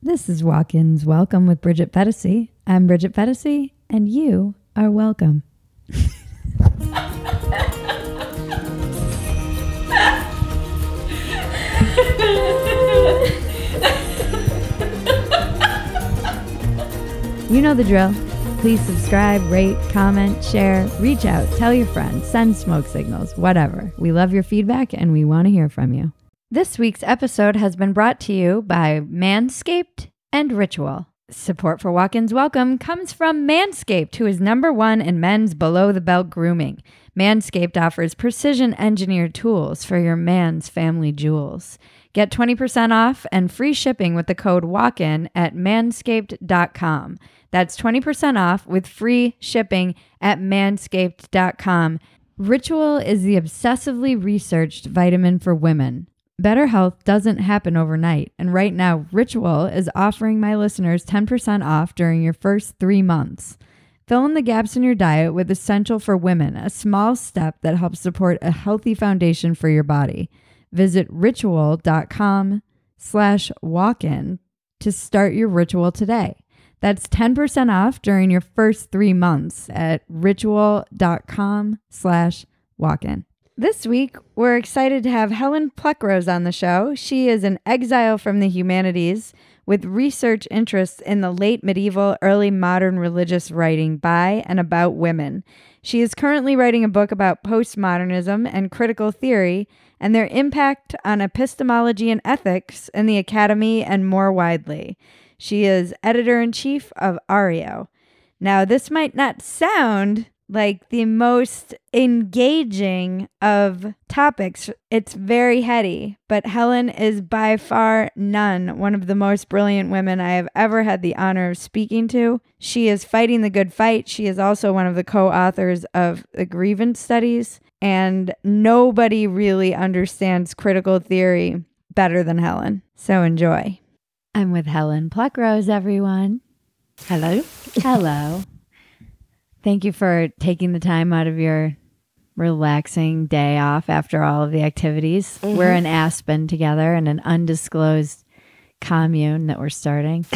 This is Walk Ins Welcome with Bridget Phetasy. I'm Bridget Phetasy, and you are welcome. you know the drill. Please subscribe, rate, comment, share, reach out, tell your friends, send smoke signals, whatever. We love your feedback and we want to hear from you. This week's episode has been brought to you by Manscaped and Ritual. Support for Walk Ins Welcome comes from Manscaped, who is number one in men's below the belt grooming. Manscaped offers precision engineered tools for your man's family jewels. Get 20% off and free shipping with the code WALKIN at manscaped.com. That's 20% off with free shipping at manscaped.com. Ritual is the obsessively researched vitamin for women. Better health doesn't happen overnight, and right now, Ritual is offering my listeners 10% off during your first three months. Fill in the gaps in your diet with Essential for Women, a small step that helps support a healthy foundation for your body. Visit ritual.com slash walk-in to start your ritual today. That's 10% off during your first three months at ritual.com slash walk-in. This week, we're excited to have Helen Pluckrose on the show. She is an exile from the humanities with research interests in the late medieval, early modern religious writing by and about women. She is currently writing a book about postmodernism and critical theory and their impact on epistemology and ethics in the academy and more widely. She is editor in chief of Areo. Now, this might not sound like the most engaging of topics. It's very heady, but Helen is by far none one of the most brilliant women I have ever had the honor of speaking to. She is fighting the good fight. She is also one of the co authors of the grievance studies, and nobody really understands critical theory better than Helen. So enjoy. I'm with Helen Pluckrose, everyone. Hello. Hello. Thank you for taking the time out of your relaxing day off after all of the activities. Mm-hmm. We're in Aspen together in an undisclosed commune that we're starting.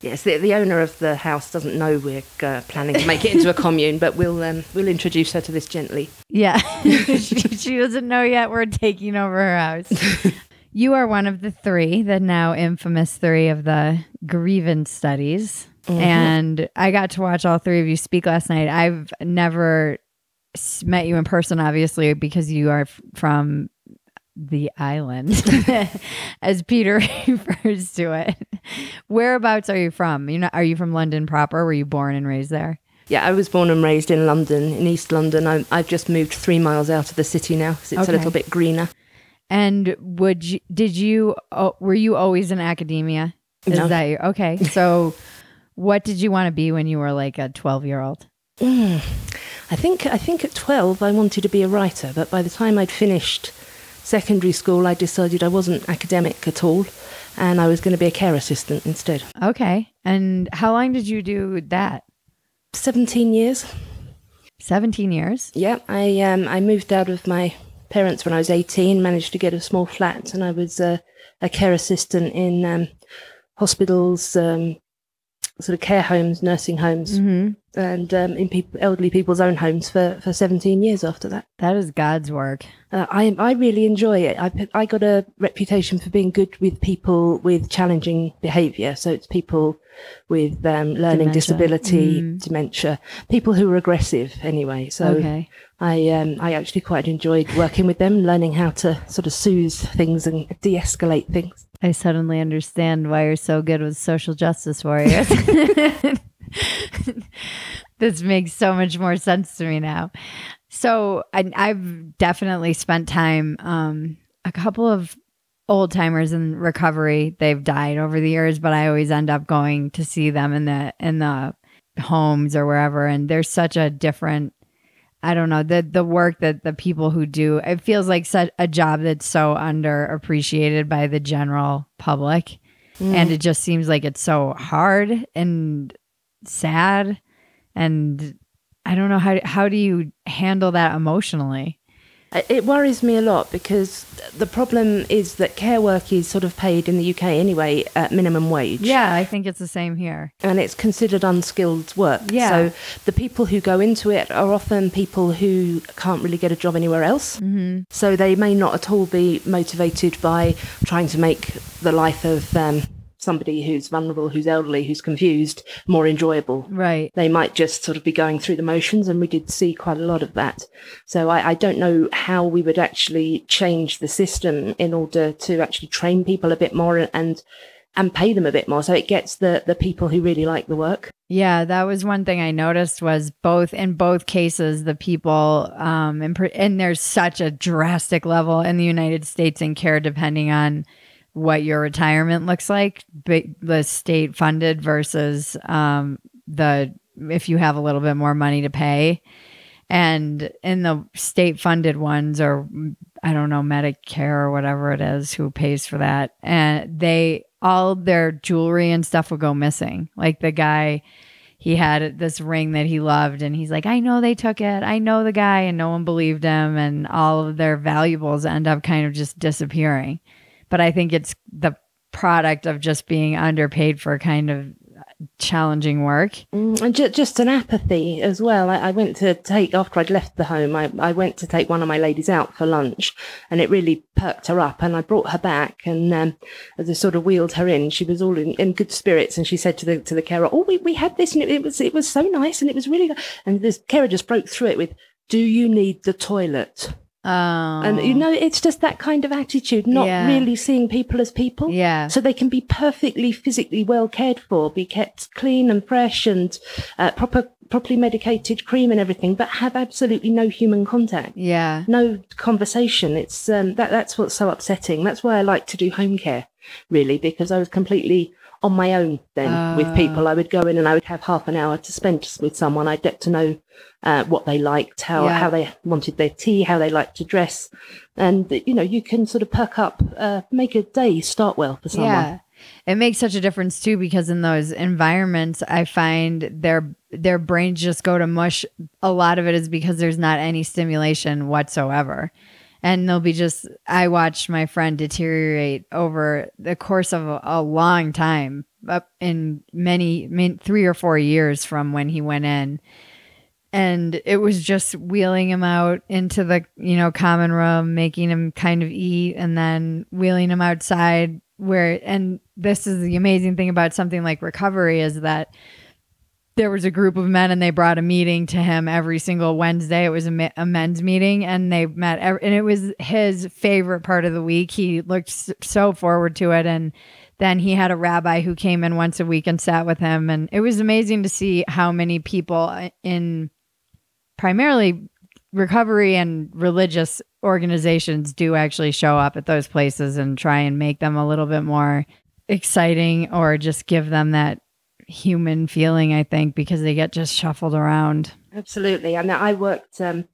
yes, the, the owner of the house doesn't know we're uh, planning to make it into a commune, but we'll um, we'll introduce her to this gently. Yeah, she, she doesn't know yet. We're taking over her house. you are one of the three, the now infamous three of the grievance studies. Mm-hmm. And I got to watch all three of you speak last night. I've never met you in person, obviously, because you are f- from the island, as Peter refers to it. Whereabouts are you from? You know, are you from London proper? Were you born and raised there? Yeah, I was born and raised in London, in East London. I, have just moved three miles out of the city now because it's okay. a little bit greener. And would you, did you, oh, were you always in academia? Is no. that you? Okay. So what did you want to be when you were like a 12 year old? Mm. I think I think at 12 I wanted to be a writer, but by the time I'd finished secondary school, I decided I wasn't academic at all, and I was going to be a care assistant instead. Okay. And how long did you do that? 17 years. 17 years? Yeah, I um I moved out of my parents when I was 18, managed to get a small flat, and I was uh, a care assistant in um, hospitals, um, sort of care homes, nursing homes, mm-hmm. and um, in people, elderly people's own homes for, for 17 years after that. That is God's work. Uh, I I really enjoy it. I I got a reputation for being good with people with challenging behaviour. So it's people with um, learning dementia. disability, mm. dementia, people who are aggressive anyway. So okay. I um, I actually quite enjoyed working with them, learning how to sort of soothe things and de-escalate things. I suddenly understand why you're so good with social justice warriors. this makes so much more sense to me now. So I, have definitely spent time. Um, a couple of old timers in recovery, they've died over the years, but I always end up going to see them in the in the homes or wherever, and there's such a different I don't know the the work that the people who do it feels like such a job that's so underappreciated by the general public, mm. and it just seems like it's so hard and sad, and I don't know how how do you handle that emotionally. It worries me a lot because the problem is that care work is sort of paid in the UK anyway at minimum wage. Yeah, I think it's the same here. And it's considered unskilled work. Yeah. So the people who go into it are often people who can't really get a job anywhere else. Mm-hmm. So they may not at all be motivated by trying to make the life of um, somebody who's vulnerable, who's elderly, who's confused, more enjoyable. Right. They might just sort of be going through the motions, and we did see quite a lot of that. So I, I don't know how we would actually change the system in order to actually train people a bit more and and pay them a bit more so it gets the the people who really like the work yeah that was one thing i noticed was both in both cases the people um and, and there's such a drastic level in the united states in care depending on what your retirement looks like, the state funded versus um, the if you have a little bit more money to pay. And in the state funded ones, or I don't know, Medicare or whatever it is, who pays for that, and they all their jewelry and stuff will go missing. Like the guy, he had this ring that he loved, and he's like, I know they took it. I know the guy, and no one believed him, and all of their valuables end up kind of just disappearing but I think it's the product of just being underpaid for kind of challenging work. Mm, and just, just an apathy as well. I, I, went to take, after I'd left the home, I, I went to take one of my ladies out for lunch and it really perked her up. And I brought her back and um, as I sort of wheeled her in, she was all in, in, good spirits. And she said to the, to the carer, Oh, we, we had this and it, it was, it was so nice and it was really. And this carer just broke through it with, Do you need the toilet? Oh. And you know, it's just that kind of attitude, not yeah. really seeing people as people. Yeah. So they can be perfectly physically well cared for, be kept clean and fresh and uh, proper, properly medicated cream and everything, but have absolutely no human contact. Yeah. No conversation. It's, um, that, that's what's so upsetting. That's why I like to do home care, really, because I was completely on my own then uh. with people. I would go in and I would have half an hour to spend with someone. I'd get to know uh, what they liked, how yeah. how they wanted their tea, how they liked to dress, and you know you can sort of perk up, uh, make a day start well for someone. Yeah. It makes such a difference too because in those environments, I find their their brains just go to mush. A lot of it is because there's not any stimulation whatsoever and they'll be just i watched my friend deteriorate over the course of a, a long time up in many, three or four years from when he went in. And it was just wheeling him out into the you know common room making him kind of eat and then wheeling him outside where and this is the amazing thing about something like recovery is that there was a group of men and they brought a meeting to him every single Wednesday. It was a, a men's meeting and they met every, and it was his favorite part of the week. He looked so forward to it and then he had a rabbi who came in once a week and sat with him and it was amazing to see how many people uh, in primarily recovery and religious organizations do actually show up at those places and try and make them a little bit more exciting or just give them that human feeling i think because they get just shuffled around absolutely and i worked um,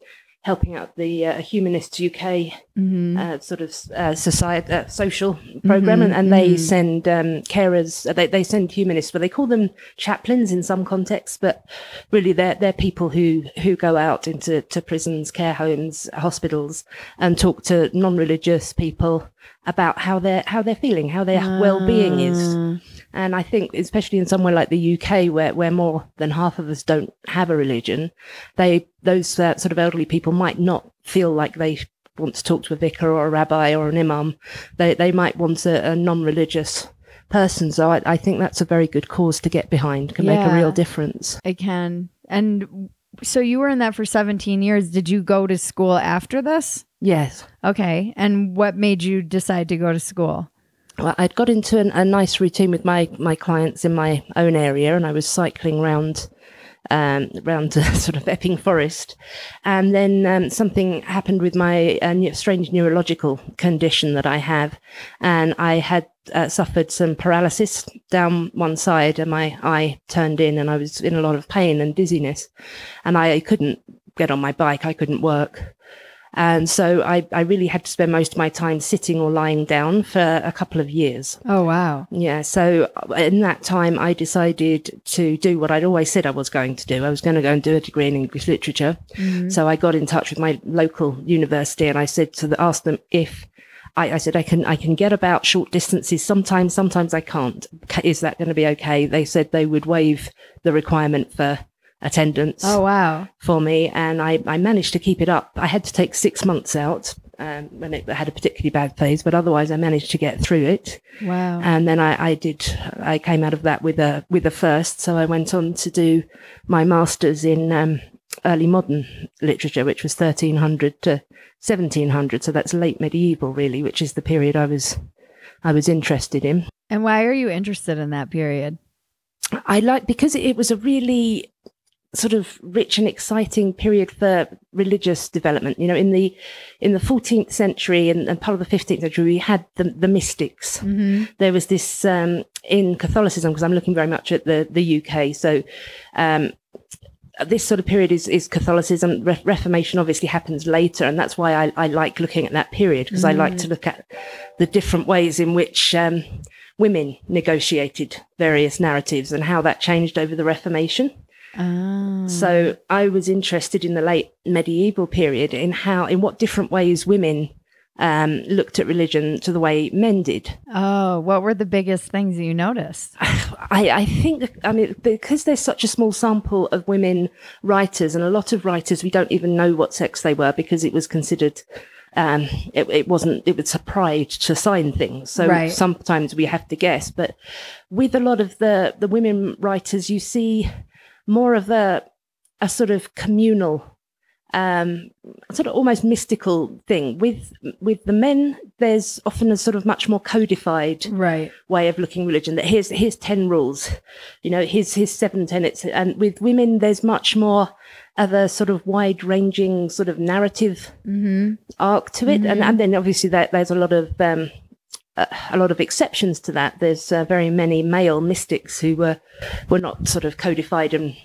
helping out the uh, Humanists UK mm-hmm. uh, sort of uh, society uh, social program, mm-hmm. and, and, they mm-hmm. send um, carers. Uh, they they send humanists, but they call them chaplains in some contexts. But really, they're they're people who who go out into to prisons, care homes, hospitals, and talk to non-religious people about how they're how they're feeling, how their well-being is. Ah. And I think, especially in somewhere like the UK, where, where more than half of us don't have a religion, they those uh, sort of elderly people might not feel like they want to talk to a vicar or a rabbi or an imam. They they might want a, a non-religious person. So I, I, think that's a very good cause to get behind. Can yeah, make a real difference. It can. And so you were in that for 17 years. Did you go to school after this? Yes. Okay. And what made you decide to go to school? well, I'd got into an, a nice routine with my, my clients in my own area and I was cycling around um, around sort of Epping Forest. And then um, something happened with my uh, strange neurological condition that I have. And I had uh, suffered some paralysis down one side and my eye turned in and I was in a lot of pain and dizziness. And I couldn't get on my bike. I couldn't work. And so I, I really had to spend most of my time sitting or lying down for a couple of years. Oh, wow. Yeah. So in that time, I decided to do what I'd always said I was going to do. I was going to go and do a degree in English literature. Mm-hmm. So I got in touch with my local university and I said to the, ask them if I, I, said I can I can get about short distances sometimes sometimes I can't is that going to be okay they said they would waive the requirement for attendance. Oh, wow. For me. And I, I managed to keep it up. I had to take six months out um, when it had a particularly bad phase, but otherwise I managed to get through it. Wow. And then I, I did, I came out of that with a, with a first. So I went on to do my master's in, um, early modern literature, which was 1300 to 1700. So that's late medieval, really, which is the period I was, I was interested in. And why are you interested in that period? I like because it was a really sort of rich and exciting period for religious development. You know, in the in the 14th century and, and part of the 15th century, we had the, the mystics. Mm-hmm. There was this um, in Catholicism because I'm looking very much at the the UK. So. Um, this sort of period is, is Catholicism. Re- Reformation obviously happens later, and that's why I, I like looking at that period because mm. I like to mm. look at the different ways in which um, women negotiated various narratives and how that changed over the Reformation. Oh. So I was interested in the late medieval period in how, in what different ways women um, looked at religion to the way men did. Oh, what were the biggest things you noticed? I, I think, I mean, because there's such a small sample of women writers, and a lot of writers, we don't even know what sex they were because it was considered um, it, it, wasn't, it was a pride to sign things. So right. sometimes we have to guess. But with a lot of the, the women writers, you see more of a a sort of communal um, sort of almost mystical thing. With with the men, there's often a sort of much more codified right. way of looking religion. That here's here's ten rules, you know, here's here's seven tenets. And with women, there's much more of a sort of wide ranging sort of narrative mm-hmm. arc to it. Mm-hmm. And and then obviously that there's a lot of um, a lot of exceptions to that. There's uh, very many male mystics who were were not sort of codified and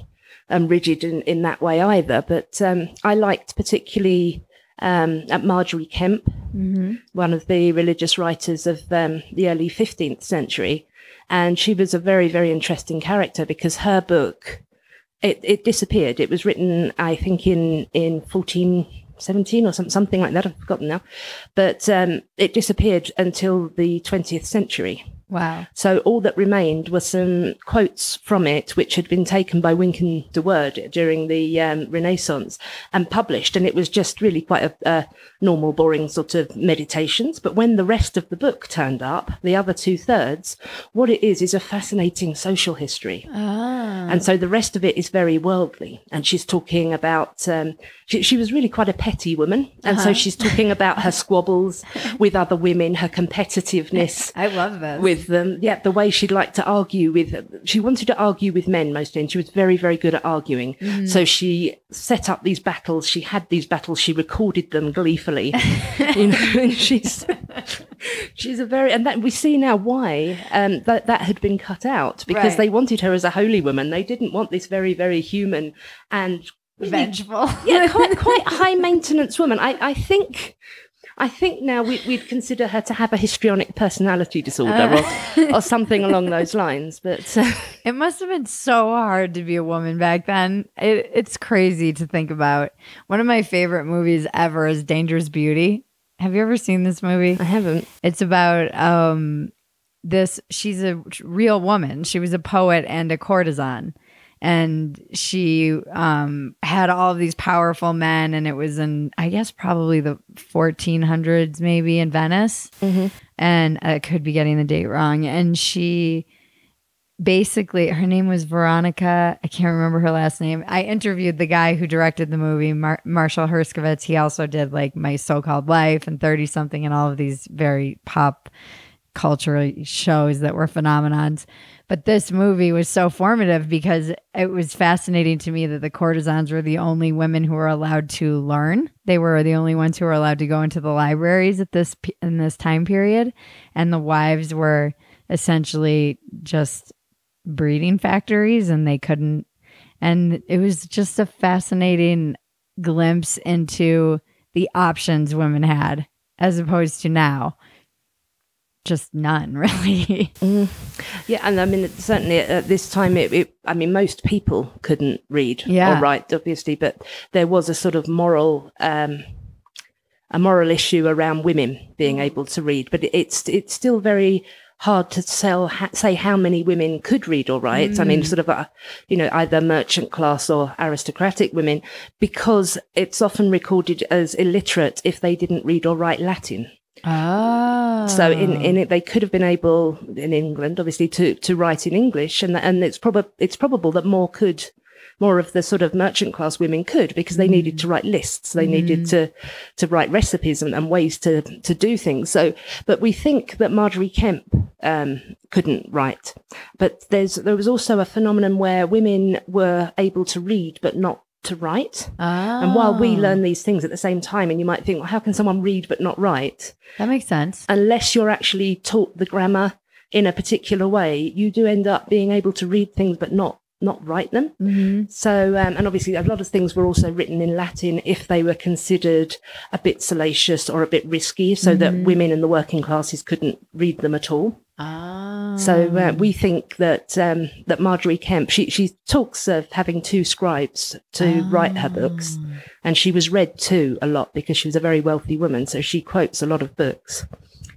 and rigid in, in that way either. But um, I liked particularly um, at Margery Kempe, mm-hmm. one of the religious writers of um, the early 15th century, and she was a very very interesting character because her book it, it disappeared. It was written, I think, in in 14 17 or some, something like that. I've forgotten now. But um, it disappeared until the 20th century. Wow. So all that remained were some quotes from it, which had been taken by Wynkyn de Worde during the um, Renaissance and published. And it was just really quite a, a, normal, boring sort of meditations. But when the rest of the book turned up, the other two thirds, what it is is a fascinating social history. Ah. And so the rest of it is very worldly. And she's talking about, um, she, she, was really quite a petty woman. And uh-huh. so she's talking about her squabbles with other women, her competitiveness. I love this. With them. Yeah, the way she'd like to argue with, she wanted to argue with men mostly, and she was very, very good at arguing. Mm. So she set up these battles. She had these battles. She recorded them gleefully. you know, and she's, she's a very, and that we see now why, um, that, that had been cut out because right. they wanted her as a holy woman. They didn't want this very, very human and vengeful. yeah, quite, quite high maintenance woman. I, I think I think now we, would consider her to have a histrionic personality disorder uh. or, or, something along those lines. But uh, it must have been so hard to be a woman back then. It, it's crazy to think about. One of my favorite movies ever is Dangerous Beauty. Have you ever seen this movie? I haven't. It's about um, this. She's a real woman. She was a poet and a courtesan and she um, had all of these powerful men and it was in i guess probably the 1400s maybe in venice. Mm-hmm. and i could be getting the date wrong. And she basically her name was veronica i can't remember her last name. I interviewed the guy who directed the movie Mar- marshall herskovitz. He also did like my so-called life and 30 something and all of these very pop culture shows that were phenomenons but this movie was so formative because it was fascinating to me that the courtesans were the only women who were allowed to learn. They were the only ones who were allowed to go into the libraries at this in this time period, and the wives were essentially just breeding factories, and they couldn't. And it was just a fascinating glimpse into the options women had as opposed to now just none really mm. yeah and i mean certainly at this time it, it, i mean most people couldn't read yeah. or write obviously but there was a sort of moral um, a moral issue around women being mm. able to read but it's it's still very hard to sell, ha- say how many women could read or write. Mm. I mean, mm. sort of, a, you know, either merchant class or aristocratic women, because it's often recorded as illiterate if they didn't read or write Latin. Ah. So in, in it, they could have been able in England, obviously, to, to write in English, and and it's probably it's probable that more could more of the sort of merchant class women could because they needed to write lists. They mm. needed to, to write recipes and, and, ways to, to do things. So, but we think that Margery Kempe um, couldn't write. But there's, there was also a phenomenon where women were able to read, but not to write. Ah. And while we learn these things at the same time, and you might think, well, how can someone read but not write? That makes sense. Unless you're actually taught the grammar in a particular way, you do end up being able to read things but not not write them. Mm-hmm. So, um, and obviously, a lot of things were also written in Latin if they were considered a bit salacious or a bit risky, so mm-hmm. that women in the working classes couldn't read them at all. Ah. So uh, we think that um, that Margery Kempe she she talks of having two scribes to ah. write her books, and she was read too a lot because she was a very wealthy woman. So she quotes a lot of books,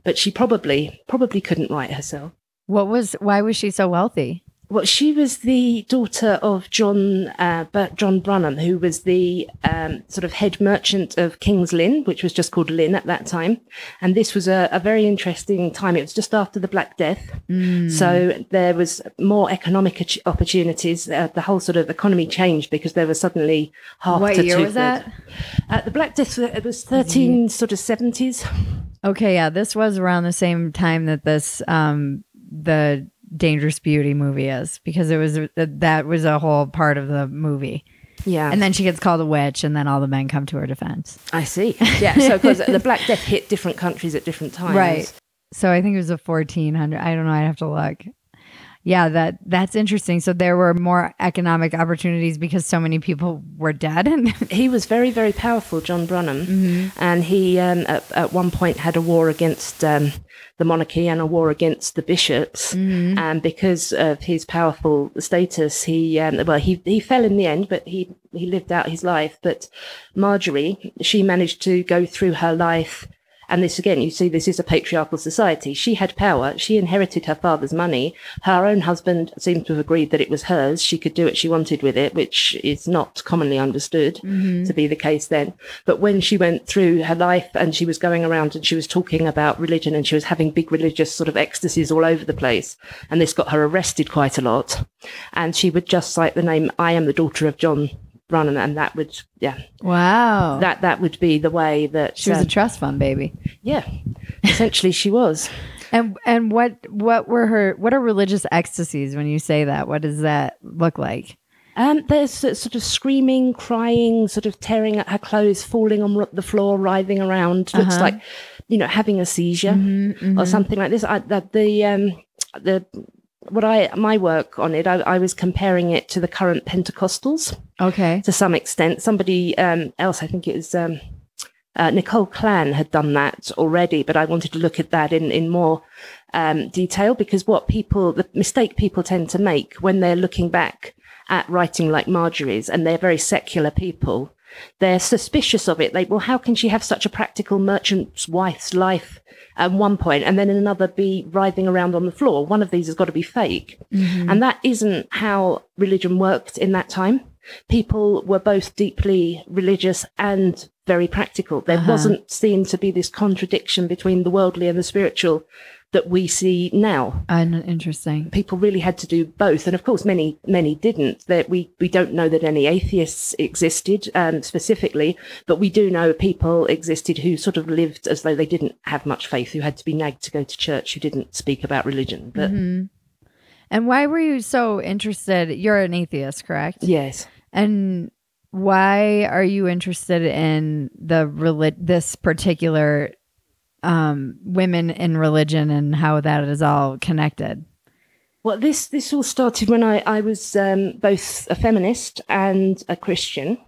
but she probably probably couldn't write herself. What was why was she so wealthy? Well, she was the daughter of John uh, John Brunham, who was the um, sort of head merchant of King's Lynn, which was just called Lynn at that time. And this was a, a very interesting time. It was just after the Black Death, mm. so there was more economic opportunities. Uh, the whole sort of economy changed because there was suddenly half. What year was that? Uh, the Black Death. It was thirteen mm. sort of seventies. Okay, yeah, this was around the same time that this um, the Dangerous Beauty movie is because it was uh, that was a whole part of the movie. Yeah. And then she gets called a witch, and then all the men come to her defense. I see. Yeah. So, because the Black Death hit different countries at different times. Right. So, I think it was a 1400. I don't know. I'd have to look. Yeah, that that's interesting. So there were more economic opportunities because so many people were dead. he was very, very powerful, John Brunham, mm-hmm. and he um, at, at, one point had a war against um, the monarchy and a war against the bishops. Mm-hmm. And because of his powerful status, he um, well he he fell in the end, but he he lived out his life. But Margery, she managed to go through her life and this again, you see, this is a patriarchal society. She had power. She inherited her father's money. Her own husband seems to have agreed that it was hers. She could do what she wanted with it, which is not commonly understood mm-hmm. to be the case then. But when she went through her life and she was going around and she was talking about religion and she was having big religious sort of ecstasies all over the place, and this got her arrested quite a lot. And she would just cite the name, I am the daughter of John Brunham, and that would yeah wow that that would be the way that she was um, a trust fund baby yeah essentially she was and and what what were her what are religious ecstasies when you say that what does that look like um, there's sort of screaming, crying, sort of tearing at her clothes, falling on the floor, writhing around. Looks uh-huh. like, you know, having a seizure mm-hmm, mm-hmm. or something like this. I, the the, um, the what I my work on it, I, I, was comparing it to the current Pentecostals. Okay, to some extent. Somebody um, else, I think it was um, uh, Nicole Clan, had done that already, but I wanted to look at that in in more um, detail because what people, the mistake people tend to make when they're looking back at writing like Margery's, and they're very secular people, they're suspicious of it. Like, well, how can she have such a practical merchant's wife's life at one point and then in another be writhing around on the floor? One of these has got to be fake. Mm-hmm. And that isn't how religion worked in that time. People were both deeply religious and very practical. There uh-huh. wasn't seen to be this contradiction between the worldly and the spiritual that we see now. And interesting. People really had to do both, and of course, many many didn't. That we we don't know that any atheists existed um, specifically, but we do know people existed who sort of lived as though they didn't have much faith, who had to be nagged to go to church, who didn't speak about religion. But mm-hmm. and why were you so interested? You're an atheist, correct? Yes. And why are you interested in the relig- this particular um, women in religion and how that is all connected? Well, this this all started when I I was um, both a feminist and a Christian,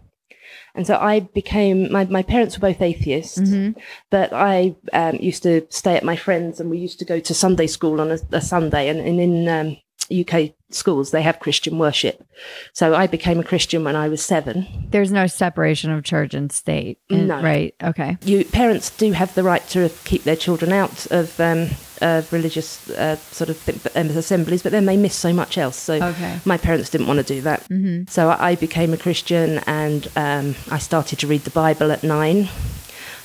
And so I became, my, my parents were both atheists, mm-hmm. but I um, used to stay at my friends and we used to go to Sunday school on a, a Sunday. And, and in um, UK schools, they have Christian worship. So I became a Christian when I was seven. There's no separation of church and state. In, no. Right. Okay. You Parents do have the right to keep their children out of um, uh, religious uh, sort of um, assemblies, but then they miss so much else. So okay. my parents didn't want to do that. Mm-hmm. So I became a Christian and um, I started to read the Bible at nine.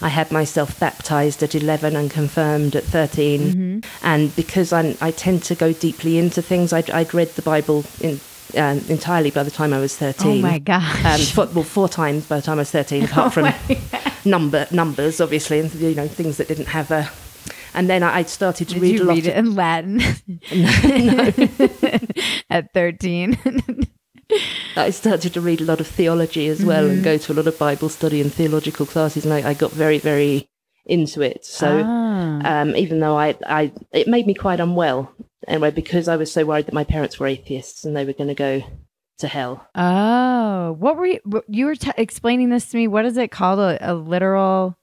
I had myself baptized at 11 and confirmed at 13. Mm-hmm. And because I'm, i tend to go deeply into things, I'd, I'd read the Bible in, um, entirely by the time I was 13. Oh my gosh. Um, four, well, four times by the time I was 13, apart oh from number numbers, obviously, and you know things that didn't have a. And then I started to Did read you a lot read it in Latin at 13. I started to read a lot of theology as well mm-hmm. and go to a lot of Bible study and theological classes, and I, I got very, very into it. So ah. um, even though I, I, it made me quite unwell anyway because I was so worried that my parents were atheists and they were going to go to hell. Oh, what were you? You were t- explaining this to me. What is it called? A, a literal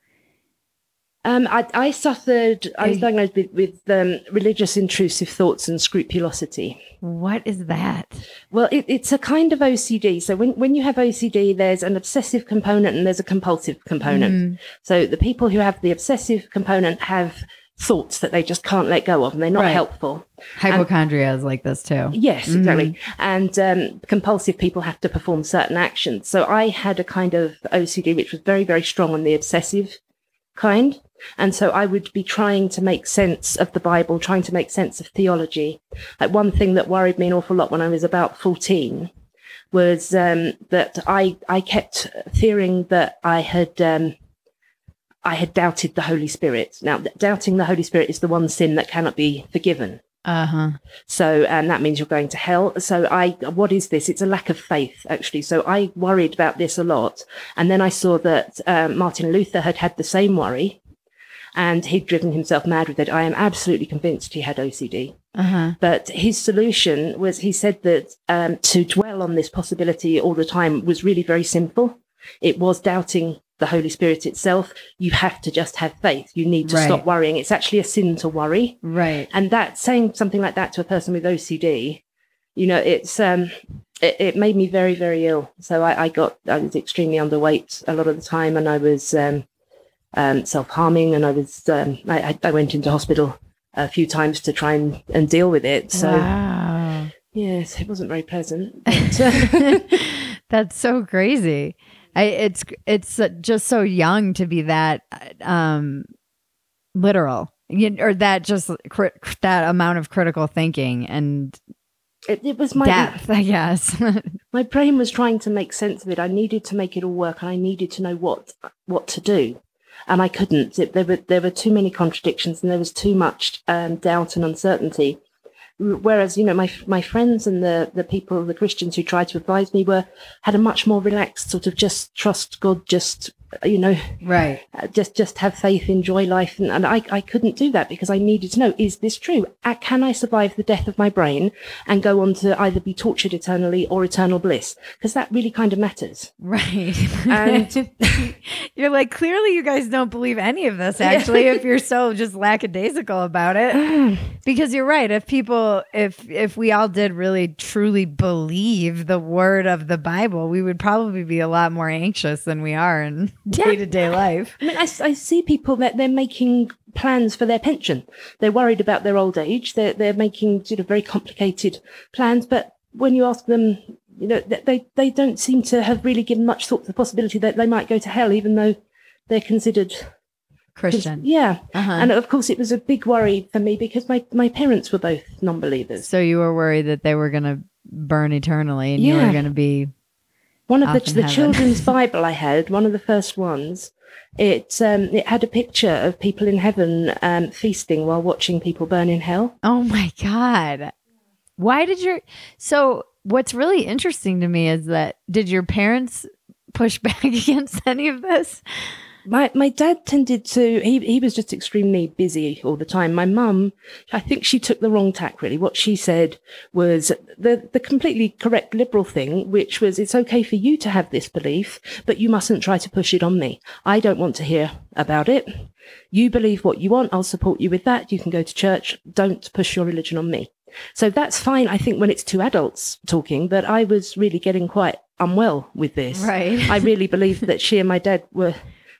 um, I, I, suffered, I was diagnosed with, with um, religious intrusive thoughts and scrupulosity. What is that? Well, it, it's a kind of OCD. So when, when you have OCD, there's an obsessive component and there's a compulsive component. Mm. So the people who have the obsessive component have thoughts that they just can't let go of and they're not right. helpful. Hypochondria and, is like this too. Yes, mm-hmm. exactly. And um, compulsive people have to perform certain actions. So I had a kind of OCD which was very, very strong on the obsessive kind. And so I would be trying to make sense of the Bible, trying to make sense of theology. Like one thing that worried me an awful lot when I was about 14 was um, that I, I kept fearing that I had, um, I had doubted the Holy Spirit. Now, doubting the Holy Spirit is the one sin that cannot be forgiven. Uh-huh. So, and that means you're going to hell. So I, what is this? It's a lack of faith, actually. So I worried about this a lot. And then I saw that um, Martin Luther had had the same worry and he'd driven himself mad with it. I am absolutely convinced he had OCD. Uh-huh. But his solution was he said that um, to dwell on this possibility all the time was really very simple. It was doubting the Holy Spirit itself. You have to just have faith. You need to right. stop worrying. It's actually a sin to worry. Right. And that saying something like that to a person with OCD, you know, it's um, it, it made me very, very ill. So I, I, got I was extremely underweight a lot of the time, and I was um, um, self harming, and I was um, I, I, went into hospital a few times to try and, and deal with it. So wow. yes, it wasn't very pleasant. But, uh, That's so crazy. I, it's it's just so young to be that um, literal, you, or that just crit, that amount of critical thinking and it, it, was my depth, I guess. my brain was trying to make sense of it. I needed to make it all work, and I needed to know what what to do and I couldn't. It, there were there were too many contradictions, and there was too much um, doubt and uncertainty. Whereas, you know, my my friends and the the people, the Christians who tried to advise me, were had a much more relaxed sort of just trust God, just you know, right. Uh, just just have faith, enjoy life, and, and I I couldn't do that because I needed to know: is this true? Uh, can I survive the death of my brain and go on to either be tortured eternally or eternal bliss? Because that really kind of matters, right? And you're like, clearly, you guys don't believe any of this. Actually, if you're so just lackadaisical about it, because you're right. If people, if if we all did really truly believe the word of the Bible, we would probably be a lot more anxious than we are, and day to day life. I mean, I, I see people that they're making plans for their pension. They're worried about their old age. They're, they're making sort of very complicated plans. But when you ask them, you know, they, they don't seem to have really given much thought to the possibility that they might go to hell, even though they're considered Christian. Yeah. Uh-huh. And of course, it was a big worry for me because my, my parents were both non believers. So you were worried that they were going to burn eternally and yeah. you were going to be one of the, the children's Bible I had, one of the first ones, it um, it had a picture of people in heaven um, feasting while watching people burn in hell. Oh my god! Why did your so? What's really interesting to me is that did your parents push back against any of this? My my dad tended to he he was just extremely busy all the time. My mum, I think she took the wrong tack really. What she said was the the completely correct liberal thing, which was it's okay for you to have this belief, but you mustn't try to push it on me. I don't want to hear about it. You believe what you want, I'll support you with that. You can go to church. Don't push your religion on me. So that's fine, I think, when it's two adults talking, but I was really getting quite unwell with this. Right. I really believed that she and my dad were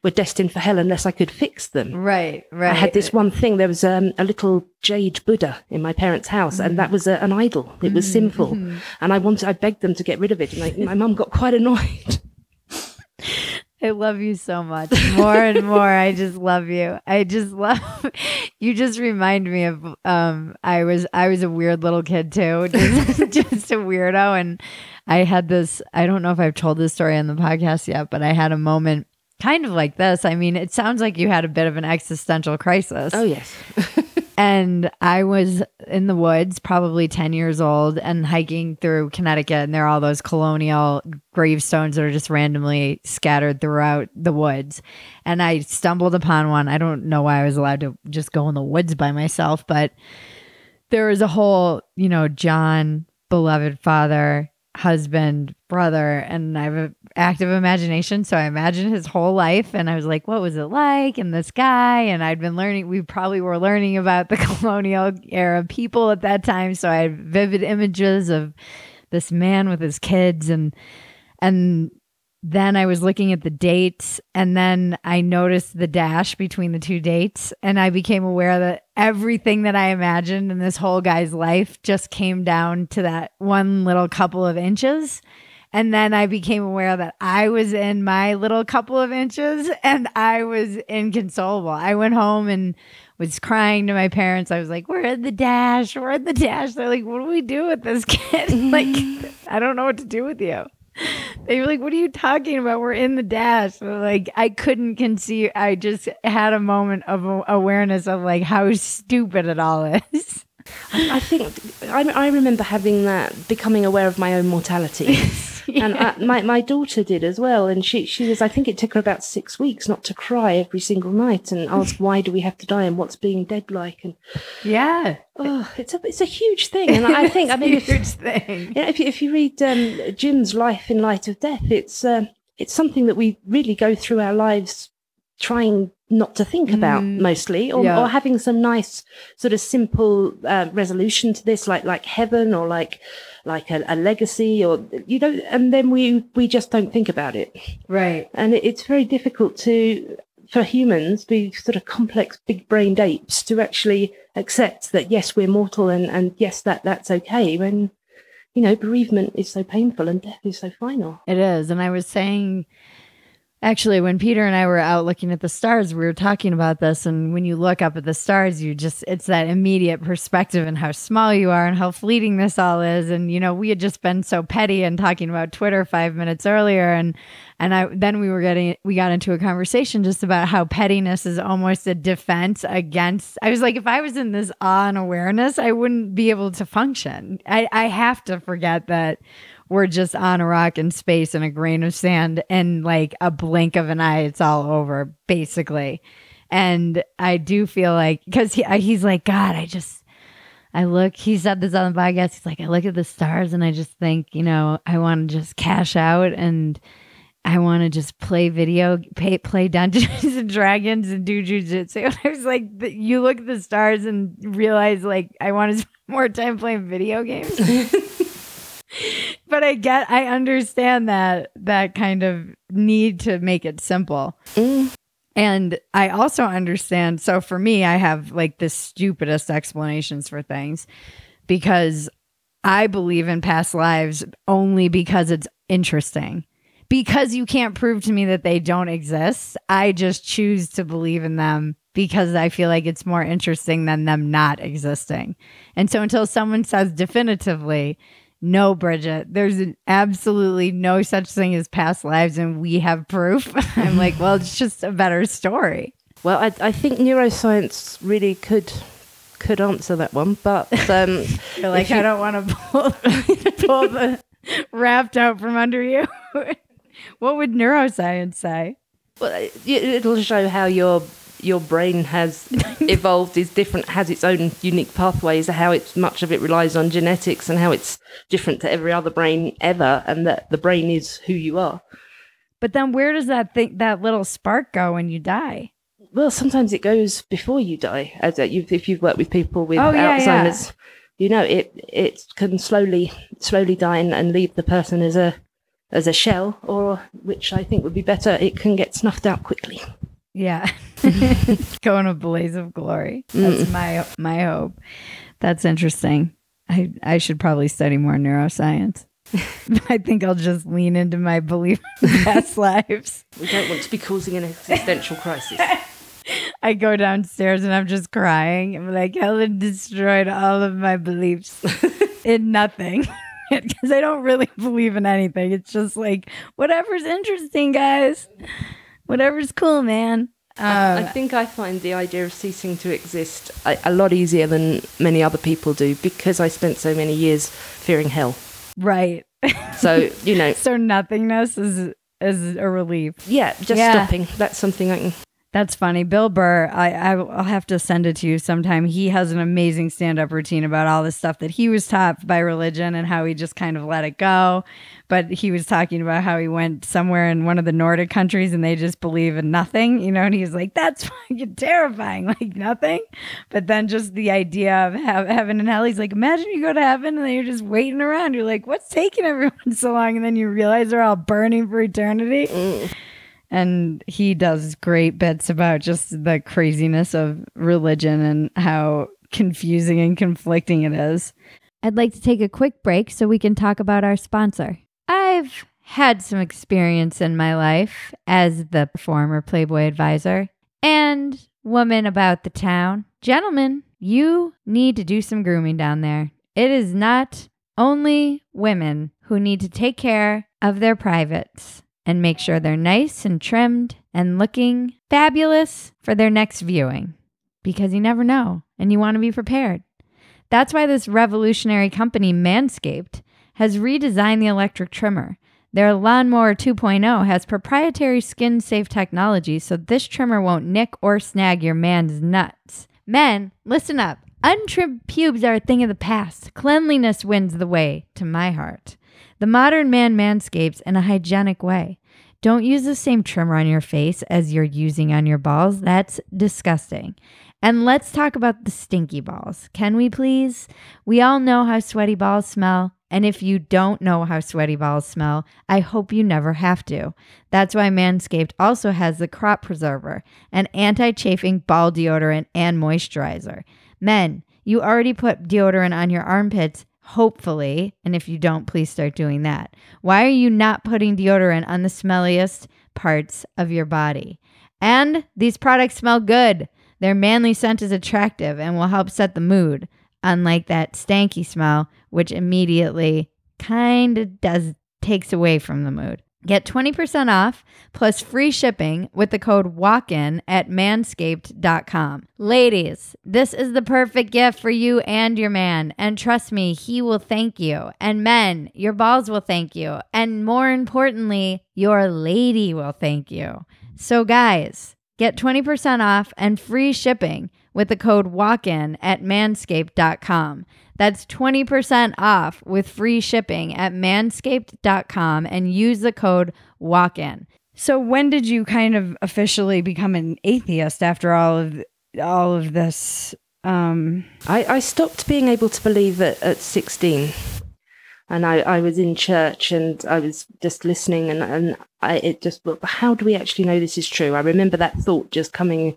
were destined for hell unless I could fix them. Right, right. I had this one thing. There was um, a little jade Buddha in my parents' house, mm. and that was a, an idol. It was mm. sinful, mm. and I wanted. I begged them to get rid of it. And my, my mum got quite annoyed. I love you so much. More and more, I just love you. I just love you. Just remind me of um. I was I was a weird little kid too, just, just a weirdo, and I had this. I don't know if I've told this story on the podcast yet, but I had a moment kind of like this. I mean, it sounds like you had a bit of an existential crisis. Oh yes. and I was in the woods, probably 10 years old, and hiking through Connecticut. And there are all those colonial gravestones that are just randomly scattered throughout the woods. And I stumbled upon one. I don't know why I was allowed to just go in the woods by myself, but there was a whole, you know, John, beloved father, husband, brother, and I have an active imagination. So I imagined his whole life and I was like, what was it like? And this guy, and I'd been learning, we probably were learning about the colonial era people at that time. So I had vivid images of this man with his kids and, and then I was looking at the dates and then I noticed the dash between the two dates and I became aware that everything that I imagined in this whole guy's life just came down to that one little couple of inches. And then I became aware that I was in my little couple of inches and I was inconsolable. I went home and was crying to my parents. I was like, We're in the dash. We're in the dash. They're like, What do we do with this kid? like, I don't know what to do with you they were like, "What are you talking about? We're in the dash." like I couldn't conceive. I just had a moment of awareness of like how stupid it all is. I, I think I, I remember having that, becoming aware of my own mortality. yeah. And I, my my daughter did as well, and she she was. I think it took her about six weeks not to cry every single night and ask why do we have to die and what's being dead like and yeah, oh, it's a it's a huge thing, and I think I mean huge if, thing. Yeah, if you, if you read um, Jim's life in light of death, it's uh, it's something that we really go through our lives trying not to think about mm, mostly or, yeah. or, having some nice sort of simple uh, resolution to this like like heaven or like like a, a, legacy or you know and then we we just don't think about it. Right. And it, it's very difficult to for humans be sort of complex big brained apes to actually accept that yes we're mortal and and yes that that's okay when you know bereavement is so painful and death is so final. It is. And i was saying Actually, when Peter and I were out looking at the stars, we were talking about this. And when you look up at the stars, you just, it's that immediate perspective and how small you are and how fleeting this all is. And, you know, we had just been so petty and talking about Twitter five minutes earlier. And, and I, then we were getting, we got into a conversation just about how pettiness is almost a defense against, I was like, if I was in this awe and awareness, I wouldn't be able to function. I, I have to forget that we're just on a rock in space and a grain of sand and like a blink of an eye it's all over basically and i do feel like because he, he's like god i just i look he said this on the podcast he's like i look at the stars and i just think you know i want to just cash out and I want to just play video, pay, play Dungeons and Dragons and do jujitsu. I was like, you look at the stars and realize, like, I want to spend more time playing video games. but I get, I understand that that kind of need to make it simple. Mm. And I also understand. So for me, I have like the stupidest explanations for things because I believe in past lives only because it's interesting. Because you can't prove to me that they don't exist, I just choose to believe in them because I feel like it's more interesting than them not existing. And so until someone says definitively, no, Bridget, there's an, absolutely no such thing as past lives, and we have proof. I'm like, well, it's just a better story. Well, I, I think neuroscience really could could answer that one, but um, like you, I don't want to pull, pull the raft out from under you. what would neuroscience say? Well, it'll show how your your brain has evolved is different, has its own unique pathways, how it's much of it relies on genetics and how it's different to every other brain ever, and that the brain is who you are. But then where does that thing, that little spark go when you die? Well, sometimes it goes before you die. As you've, if you've worked with people with oh, yeah, Alzheimer's, yeah. you know it it can slowly slowly die and, and leave the person as a as a shell, or which I think would be better, it can get snuffed out quickly. Yeah. Go in a blaze of glory. That's mm. my my hope. That's interesting. I I should probably study more neuroscience. I think I'll just lean into my belief in past lives. We don't want to be causing an existential crisis. I go downstairs and I'm just crying. I'm like, Helen destroyed all of my beliefs in nothing. Because I don't really believe in anything. It's just like, whatever's interesting, guys whatever's cool, man. Uh, I, I, uh, think I find the idea of ceasing to exist a, a, lot easier than many other people do because I spent so many years fearing hell. Right. So you know. so nothingness is is a relief. Yeah, just yeah. stopping. That's something I can that's funny. Bill Burr, I, I, will have to send it to you sometime. He has an amazing stand up routine about all the stuff that he was taught by religion and how he just kind of let it go. But he was talking about how he went somewhere in one of the Nordic countries and they just believe in nothing, you know, and he's like, that's fucking terrifying, like nothing. But then just the idea of heaven and hell, he's like, imagine you go to heaven and then you're just waiting around. You're like, what's taking everyone so long? And then you realize they're all burning for eternity. Mm and he does great bits about just the craziness of religion and how confusing and conflicting it is. I'd like to take a quick break so we can talk about our sponsor. I've had some experience in my life as the former Playboy advisor and woman about the town. Gentlemen, you need to do some grooming down there. It is not only women who need to take care of their privates and make sure they're nice and trimmed and looking fabulous for their next viewing because you never know and you want to be prepared. That's why this revolutionary company, Manscaped, has redesigned the electric trimmer. Their Lawnmower 2.0 has proprietary skin safe technology so this trimmer won't nick or snag your man's nuts. Men, listen up. Untrimmed pubes are a thing of the past. Cleanliness wins the way, to my heart. The modern man manscapes in a hygienic way. Don't use the same trimmer on your face as you're using on your balls. That's disgusting. And let's talk about the stinky balls. Can we please? We all know how sweaty balls smell. And if you don't know how sweaty balls smell, I hope you never have to. That's why Manscaped also has the Crop Preserver, an anti chafing ball deodorant and moisturizer. Men, you already put deodorant on your armpits hopefully. And if you don't, please start doing that. Why are you not putting deodorant on the smelliest parts of your body? And these products smell good. Their manly scent is attractive and will help set the mood, unlike that stanky smell, which immediately kind of does takes away from the mood. Get 20% off plus free shipping with the code WALKIN at manscaped.com. Ladies, this is the perfect gift for you and your man. And trust me, he will thank you. And men, your balls will thank you. And more importantly, your lady will thank you. So, guys, get 20% off and free shipping with the code WALKIN at manscaped.com. That's 20% off with free shipping at manscaped.com and use the code WALKIN. So when did you kind of officially become an atheist after all of all of this? Um... I, I stopped being able to believe at, at 16 and I, I was in church and I was just listening and, and I, it just, well, how do we actually know this is true? I remember that thought just coming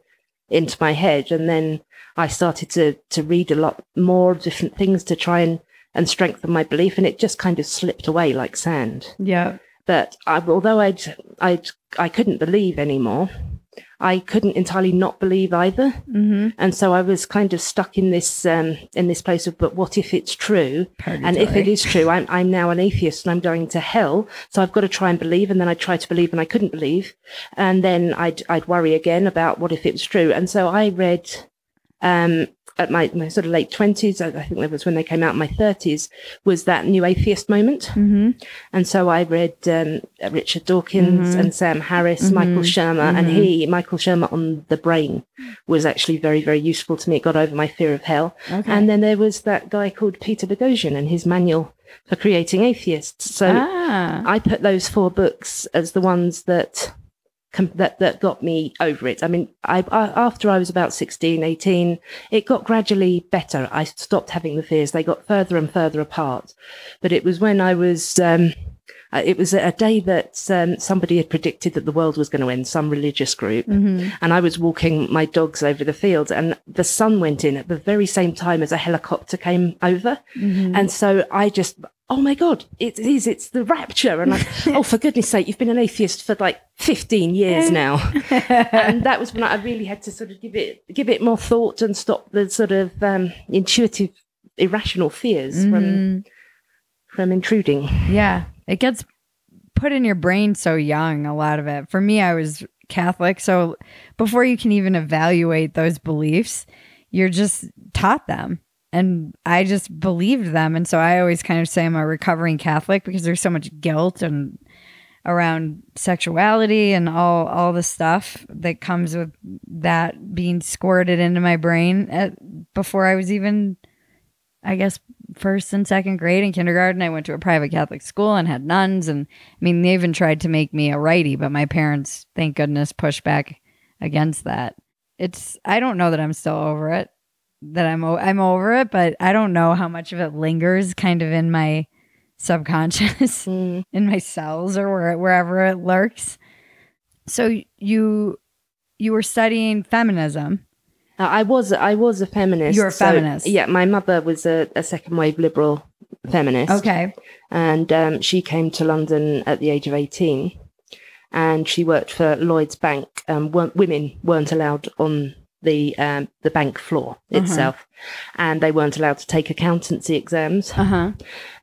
into my head. And then I started to, to read a lot more different things to try and, and strengthen my belief. And it just kind of slipped away like sand. Yeah. But I, although I'd, I'd, I couldn't believe anymore, I couldn't entirely not believe either, mm-hmm. and so I was kind of stuck in this um, in this place of, but what if it's true? Purgatory. And if it is true, I'm I'm now an atheist and I'm going to hell. So I've got to try and believe, and then I tried to believe and I couldn't believe, and then I'd I'd worry again about what if it was true, and so I read um, at my, my sort of late twenties, I think that was when they came out in my thirties, was that new atheist moment. Mm-hmm. And so I read um, Richard Dawkins mm-hmm. and Sam Harris, mm-hmm. Michael Shermer, and mm-hmm. he, Michael Shermer on the brain was actually very, very useful to me. It got over my fear of hell. Okay. And then there was that guy called Peter Boghossian and his manual for creating atheists. So ah. I put those four books as the ones that that that got me over it. I mean, I, I, after I was about 16, 18, it got gradually better. I stopped having the fears. They got further and further apart. But it was when I was um, uh, it was a day that um, somebody had predicted that the world was going to end, some religious group. Mm-hmm. And I was walking my dogs over the field and the sun went in at the very same time as a helicopter came over. Mm-hmm. And so I just, oh my God, it is, it's the rapture. And I, oh, for goodness sake, you've been an atheist for like 15 years now. and that was when I really had to sort of give it, give it more thought and stop the sort of um, intuitive, irrational fears mm-hmm. from, from intruding. Yeah. It gets put in your brain so young, a lot of it. For me, I was Catholic. So before you can even evaluate those beliefs, you're just taught them. And I just believed them. And so I always kind of say I'm a recovering Catholic because there's so much guilt and around sexuality and all all the stuff that comes with that being squirted into my brain at, before I was even I guess first and second grade in kindergarten, I went to a private Catholic school and had nuns. And I mean, they even tried to make me a righty, but my parents, thank goodness, pushed back against that. It's, I don't know that I'm still over it, that I'm, I'm over it, but I don't know how much of it lingers kind of in my subconscious, mm. in my cells or where, wherever it lurks. So you, you were studying feminism uh, I was I was a feminist. You're a feminist. So, yeah, my mother was a, a, second wave liberal feminist. Okay. And um, she came to London at the age of 18 and she worked for Lloyd's Bank. Um, weren't, women weren't allowed on the um, the bank floor uh-huh. itself, uh-huh. and they weren't allowed to take accountancy exams. Uh-huh.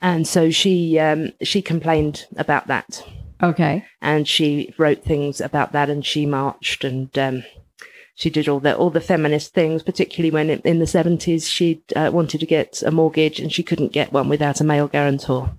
And so she um, she complained about that. Okay. And she wrote things about that, and she marched and um, she did all the all the feminist things, particularly when in the seventies she uh, wanted to get a mortgage and she couldn't get one without a male guarantor.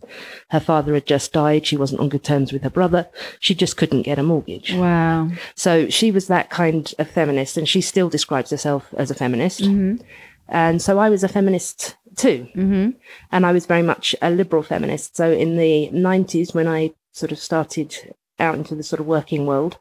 Her father had just died. She wasn't on good terms with her brother. She just couldn't get a mortgage. Wow. So she was that kind of feminist, and she still describes herself as a feminist. Mm-hmm. And so I was a feminist too, mm-hmm. and I was very much a liberal feminist. So in the nineties, when I sort of started out into the sort of working world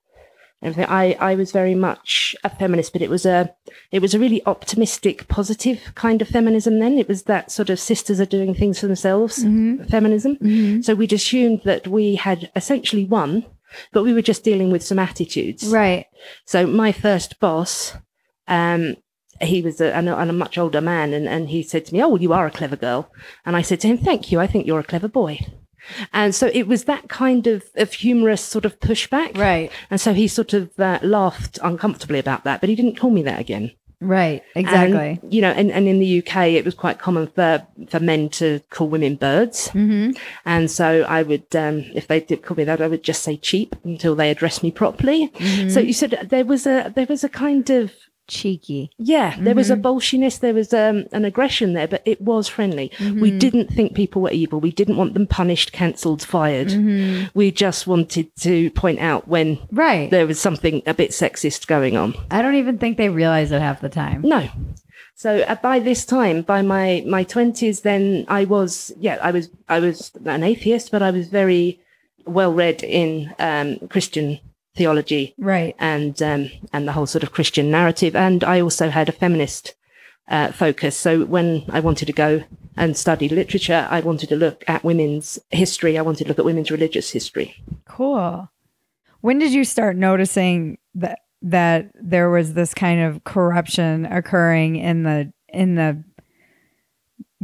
everything. I, I was very much a feminist, but it was a it was a really optimistic, positive kind of feminism. Then it was that sort of sisters are doing things for themselves mm-hmm. feminism. Mm-hmm. So we'd assumed that we had essentially won, but we were just dealing with some attitudes. Right. So my first boss, um, he was a, and a, and a much older man, and, and he said to me, "Oh, well, you are a clever girl," and I said to him, "Thank you. I think you're a clever boy." And so it was that kind of, of humorous sort of pushback. Right. And so he sort of uh, laughed uncomfortably about that, but he didn't call me that again. Right, exactly. And, you know, and, and in the UK, it was quite common for, for men to call women birds. Mm-hmm. And so I would, um, if they did call me that, I would just say cheep until they addressed me properly. Mm-hmm. So you said there was a, there was a kind of, cheeky. Yeah, there mm-hmm. was a mm-hmm. bolshiness, there was um, an aggression there, but it was friendly. Mm-hmm. We didn't think people were evil. We didn't want them punished, cancelled, fired. Mm-hmm. We just wanted to point out when right. there was something a bit sexist going on. I don't even think they realize it half the time. No. So uh, by this time, by my my twenties, then I was yeah, I was I was an atheist, but I was very well read in um, Christian theology, right, and um, and the whole sort of Christian narrative. And I also had a feminist uh, focus. So when I wanted to go and study literature, I wanted to look at women's history. I wanted to look at women's religious history. Cool. When did you start noticing that that there was this kind of corruption occurring in the in the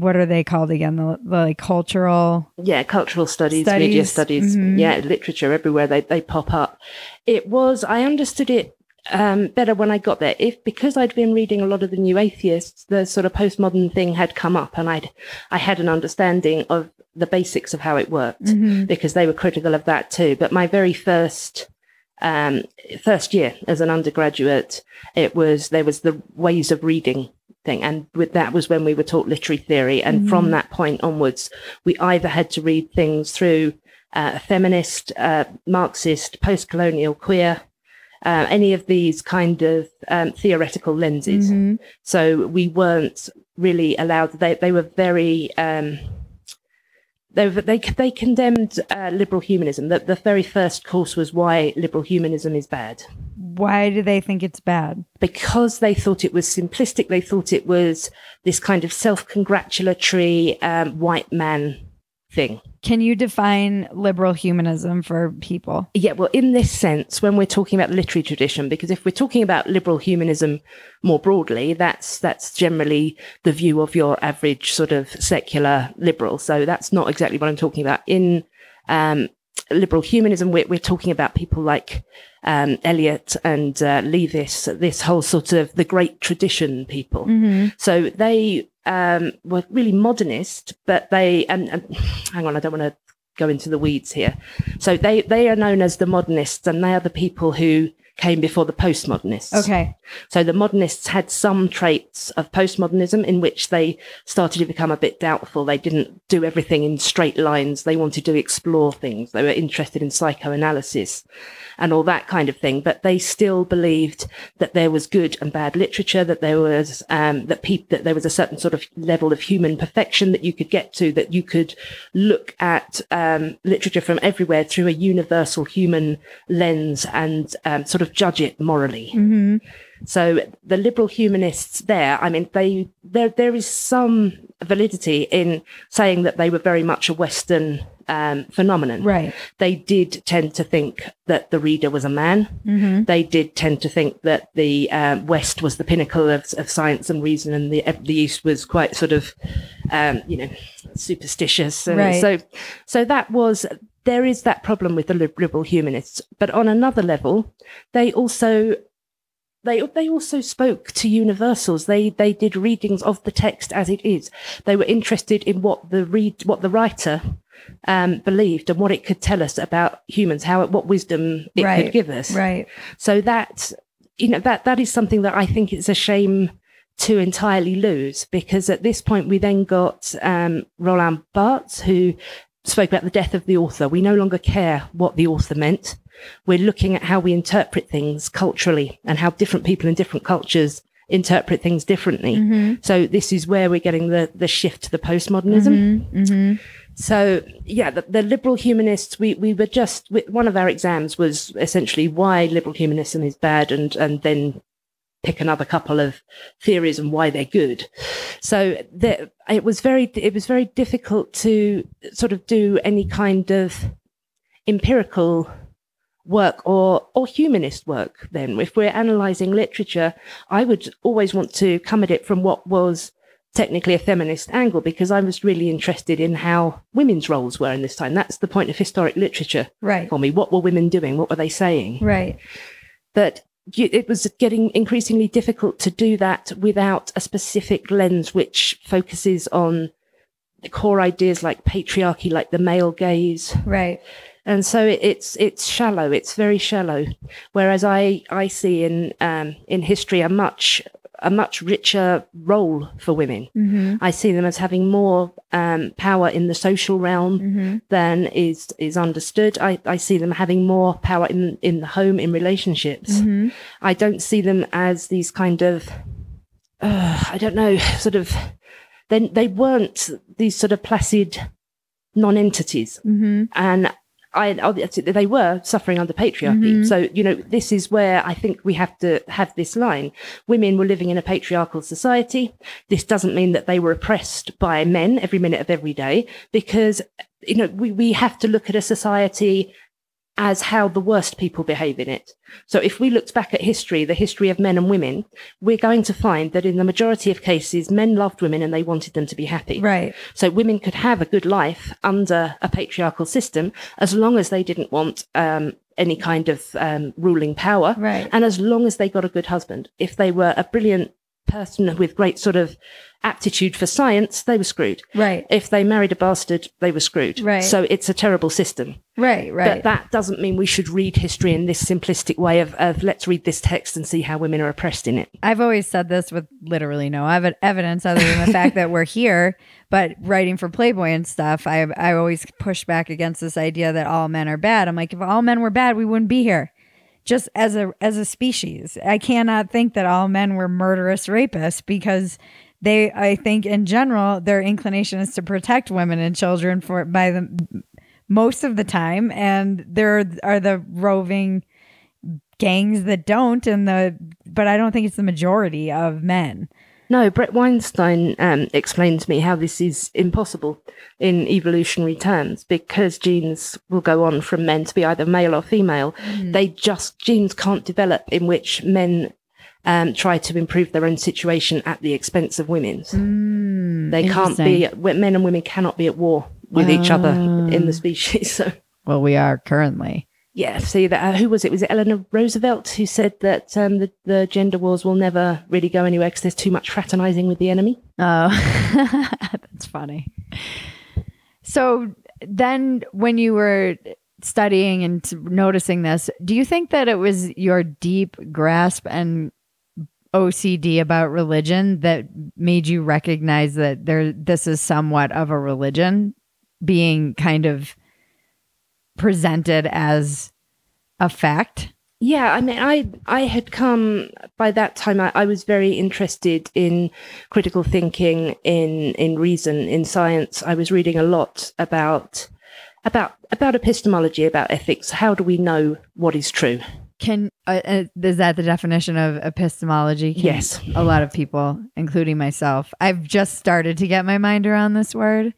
what are they called again? The, the like cultural, yeah, cultural studies, studies. media studies, mm-hmm. yeah, literature everywhere they they pop up. It was I understood it um, better when I got there. If because I'd been reading a lot of the new atheists, the sort of postmodern thing had come up, and I'd I had an understanding of the basics of how it worked mm-hmm. because they were critical of that too. But my very first um, first year as an undergraduate, it was there was the ways of reading thing. And with that was when we were taught literary theory. And mm-hmm. from that point onwards, we either had to read things through uh, feminist, uh, Marxist, post-colonial, queer, uh, any of these kind of um, theoretical lenses. Mm-hmm. So we weren't really allowed. They they were very. Um, they, they, they condemned uh, liberal humanism. The, the very first course was why liberal humanism is bad. Why do they think it's bad? Because they thought it was simplistic. They thought it was this kind of self congratulatory um, white man thing. Can you define liberal humanism for people? Yeah, well, in this sense, when we're talking about literary tradition, because if we're talking about liberal humanism more broadly, that's that's generally the view of your average sort of secular liberal. So that's not exactly what I'm talking about. In um, liberal humanism, we're, we're talking about people like um, Eliot and uh, Leavis, this whole sort of the great tradition people. Mm-hmm. So they um, were really modernist, but they and, and hang on, I don't want to go into the weeds here. So they they are known as the modernists, and they are the people who came before the postmodernists. Okay. So the modernists had some traits of postmodernism in which they started to become a bit doubtful. They didn't do everything in straight lines. They wanted to explore things. They were interested in psychoanalysis and all that kind of thing. But they still believed that there was good and bad literature, that there was, um, that people, that there was a certain sort of level of human perfection that you could get to, that you could look at, um, literature from everywhere through a universal human lens and, um, sort of judge it morally. Mm-hmm. So the liberal humanists there, I mean, they, there, there is some validity in saying that they were very much a Western um, phenomenon. Right. They did tend to think that the reader was a man. Mm-hmm. They did tend to think that the um, West was the pinnacle of, of, science and reason, and the the East was quite sort of, um, you know, superstitious. And right. So, so that was there is that problem with the liberal humanists. But on another level, they also they they also spoke to universals. They they did readings of the text as it is. They were interested in what the read what the writer um, believed and what it could tell us about humans, how what wisdom it right, could give us. Right. So that you know that that is something that I think it's a shame to entirely lose because at this point we then got um, Roland Barthes who spoke about the death of the author. We no longer care what the author meant. We're looking at how we interpret things culturally and how different people in different cultures interpret things differently. Mm-hmm. So this is where we're getting the, the shift to the postmodernism. Mm-hmm. Mm-hmm. So yeah, the, the, liberal humanists, we, we were just, one of our exams was essentially why liberal humanism is bad and, and then pick another couple of theories and why they're good. So the, it was very, it was very difficult to sort of do any kind of empirical work or or humanist work then. If we're analyzing literature i would always want to come at it from what was technically a feminist angle because i was really interested in how women's roles were in this time. That's the point of historic literature right. for me. What were women doing? What were they saying? Right. But it was getting increasingly difficult to do that without a specific lens which focuses on the core ideas like patriarchy like the male gaze right and so it's it's shallow. It's very shallow. Whereas I I see in um, in history a much a much richer role for women. Mm-hmm. I see them as having more um, power in the social realm mm-hmm. than is is understood. I, I see them having more power in in the home in relationships. Mm-hmm. I don't see them as these kind of uh, I don't know sort of then they weren't these sort of placid non-entities mm-hmm. and I, they were suffering under patriarchy. Mm-hmm. So, you know, this is where I think we have to have this line. Women were living in a patriarchal society. This doesn't mean that they were oppressed by men every minute of every day because, you know, we, we have to look at a society as how the worst people behave in it. So if we looked back at history, the history of men and women, we're going to find that in the majority of cases, men loved women and they wanted them to be happy. Right. So women could have a good life under a patriarchal system as long as they didn't want um, any kind of um, ruling power. Right. And as long as they got a good husband. If they were a brilliant person with great sort of aptitude for science, they were screwed. Right. If they married a bastard, they were screwed. Right. So it's a terrible system. Right, right. But that doesn't mean we should read history in this simplistic way of, of let's read this text and see how women are oppressed in it. I've always said this with literally no ev- evidence other than the fact that we're here. But writing for Playboy and stuff, I I always push back against this idea that all men are bad. I'm like, if all men were bad, we wouldn't be here. Just as a as a species, I cannot think that all men were murderous rapists because they i think in general their inclination is to protect women and children for by the most of the time. And there are the roving gangs that don't and the but i don't think it's the majority of men no, Bret Weinstein um, explained to me how this is impossible in evolutionary terms because genes will go on from men to be either male or female. Mm. They just, genes can't develop in which men um, try to improve their own situation at the expense of women's. Mm, they can't be, men and women cannot be at war with each other in the ah. species. So, well, we are currently. Yeah, see that. Uh, who was it? Was it Eleanor Roosevelt who said that um, the, the gender wars will never really go anywhere because there's too much fraternizing with the enemy? Oh, that's funny. So then, when you were studying and noticing this, do you think that it was your deep grasp and OCD about religion that made you recognize that there this is somewhat of a religion being kind of presented as a fact? Yeah, I mean, I I had come by that time. I, I, was very interested in critical thinking, in in reason, in science. I was reading a lot about about about epistemology, about ethics. How do we know what is true? Can uh, uh, is that the definition of epistemology? Can yes, a lot of people, including myself, I've just started to get my mind around this word,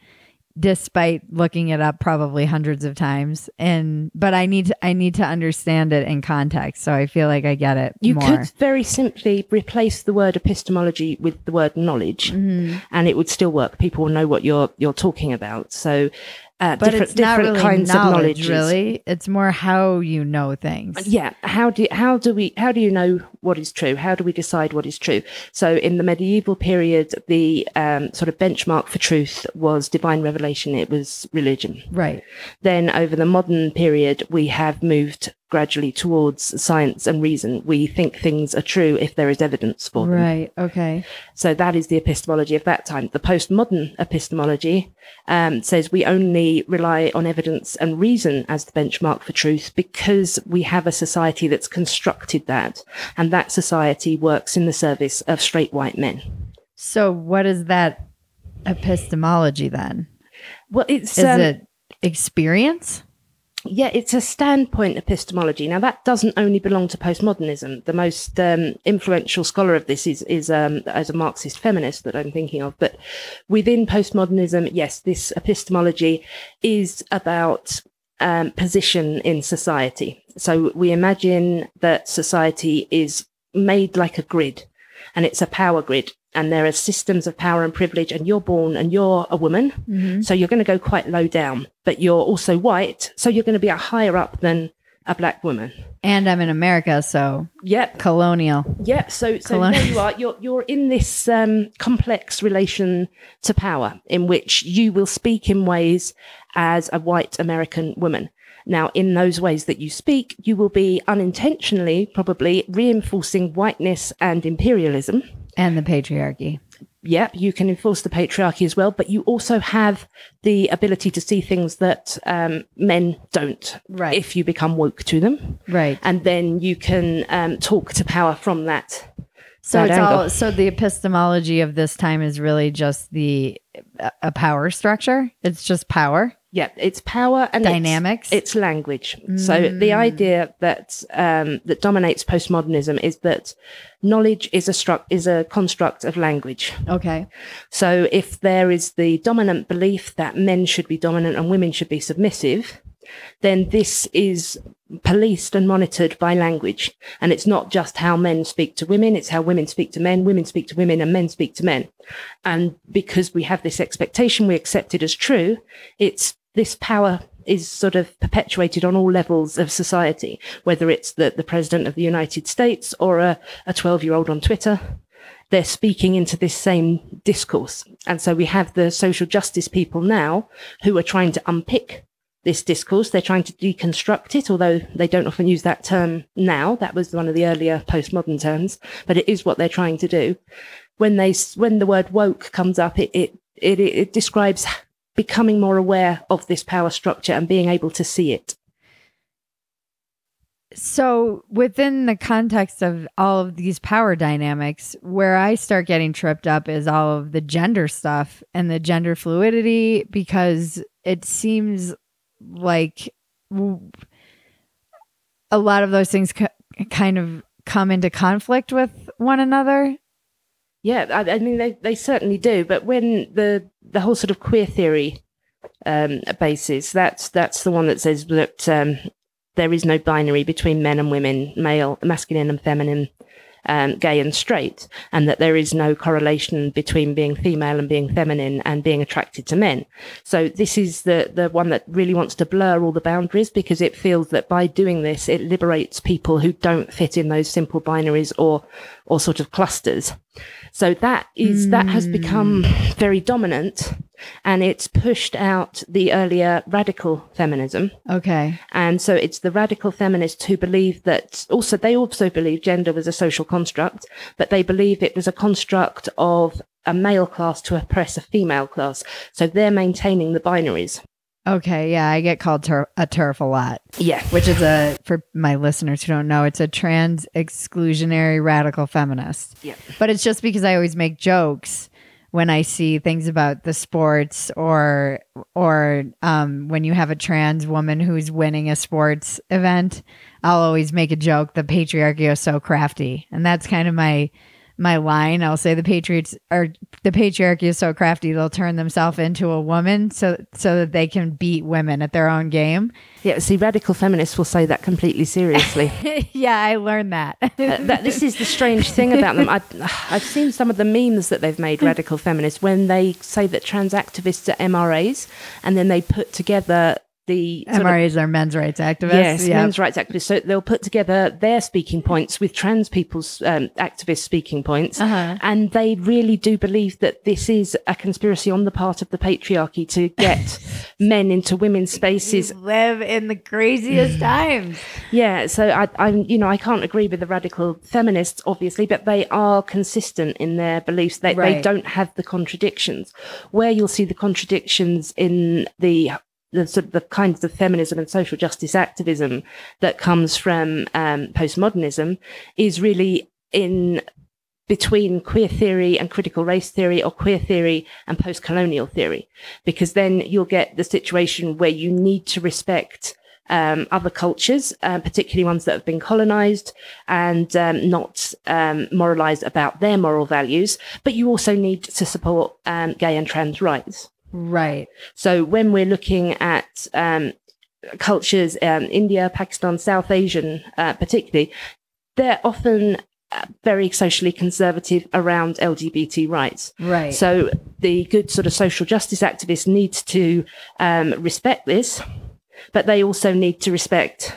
despite looking it up probably hundreds of times. And but I need to I need to understand it in context, so I feel like I get it. You more. could very simply replace the word epistemology with the word knowledge, mm-hmm. and it would still work. People will know what you're you're talking about. So uh, but different, it's not different really kinds knowledge, of knowledge. Really, it's more how you know things. Yeah, how do how do we how do you know what is true? How do we decide what is true? So, in the medieval period, the um, sort of benchmark for truth was divine revelation. It was religion. Right. Then, over the modern period, we have moved gradually towards science and reason. We think things are true if there is evidence for them. Right. Okay. So that is the epistemology of that time. The postmodern epistemology um, says we only rely on evidence and reason as the benchmark for truth because we have a society that's constructed that, and that society works in the service of straight white men. So, what is that epistemology then? Well, it's is um, it experience? Yeah, it's a standpoint epistemology. Now, that doesn't only belong to postmodernism. The most um, influential scholar of this is, is um, as a Marxist feminist that I'm thinking of. But within postmodernism, yes, this epistemology is about um, position in society. So we imagine that society is made like a grid and it's a power grid and there are systems of power and privilege and you're born and you're a woman. Mm-hmm. so you're going to go quite low down but you're also white so you're going to be a higher up than a black woman. And i'm in america so yep. colonial. Yep so so colonial. there you are. You're you're in this um, complex relation to power in which you will speak in ways as a white american woman. Now, in those ways that you speak, you will be unintentionally probably reinforcing whiteness and imperialism and the patriarchy. Yep, you can enforce the patriarchy as well, but you also have the ability to see things that um, men don't. Right. If you become woke to them. Right. And then you can um, talk to power from that. So it's angle. all. So the epistemology of this time is really just the a power structure. It's just power. Yeah, it's power and dynamics. It's, it's language. Mm. So the mm. idea that um, that dominates postmodernism is that knowledge is a stru- is a construct of language. Okay. So if there is the dominant belief that men should be dominant and women should be submissive, then this is policed and monitored by language. And it's not just how men speak to women, it's how women speak to men, women speak to women, and men speak to men. And because we have this expectation, we accept it as true, it's this power is sort of perpetuated on all levels of society, whether it's the, the president of the United States or a 12 year old on Twitter. they're speaking into this same discourse. And so we have the social justice people now who are trying to unpick this discourse. They're trying to deconstruct it, although they don't often use that term now. That was one of the earlier postmodern terms, but it is what they're trying to do. When they, when the word woke comes up, it, it, it, it describes becoming more aware of this power structure and being able to see it. So, within the context of all of these power dynamics, where I start getting tripped up is all of the gender stuff and the gender fluidity because it seems like a lot of those things kind of come into conflict with one another. Yeah, I, I, mean they, they certainly do. But when the the whole sort of queer theory um, basis, that's that's the one that says that um, there is no binary between men and women, male, masculine and feminine, um, gay and straight, and that there is no correlation between being female and being feminine and being attracted to men. So this is the, the one that really wants to blur all the boundaries because it feels that by doing this, it liberates people who don't fit in those simple binaries or, or sort of clusters. So that is, mm. that has become hmm. very dominant and it's pushed out the earlier radical feminism. Okay. And so it's the radical feminists who believe that also, they also believe gender was a social construct, but they believe it was a construct of a male class to oppress a female class. So they're maintaining the binaries. Okay, yeah, I get called ter- a TERF a lot. Yeah. Which is a, for my listeners who don't know, it's a trans exclusionary radical feminist. Yeah. But it's just because I always make jokes when I see things about the sports or or um, when you have a trans woman who's winning a sports event, I'll always make a joke. The patriarchy is so crafty, and that's kind of my my line. I'll say the patriots are the patriarchy is so crafty they'll turn themselves into a woman so so that they can beat women at their own game. Yeah, see, radical feminists will say that completely seriously. yeah, I learned that. uh, that. This is the strange thing about them. I, I've seen some of the memes that they've made, radical feminists, when they say that trans activists are MRAs, and then they put together the MRAs are men's rights activists. Yes, men's rights activists. So they'll put together their speaking points with trans people's um, activist speaking points, uh-huh. and they really do believe that this is a conspiracy on the part of the patriarchy to get men into women's spaces. We live in the craziest times. Yeah, so I, I'm, you know, I can't agree with the radical feminists, obviously, but they are consistent in their beliefs. They right. they don't have the contradictions. Where you'll see the contradictions in the the sort of the kinds of feminism and social justice activism that comes from um, postmodernism is really in between queer theory and critical race theory or queer theory and post-colonial theory because then you'll get the situation where you need to respect um, other cultures, uh, particularly ones that have been colonized and um, not um, moralized about their moral values. But you also need to support um, gay and trans rights. Right. So when we're looking at um, cultures, um, India, Pakistan, South Asian, uh, particularly, they're often uh, very socially conservative around LGBT rights. Right. So the good sort of social justice activists need to um, respect this, but they also need to respect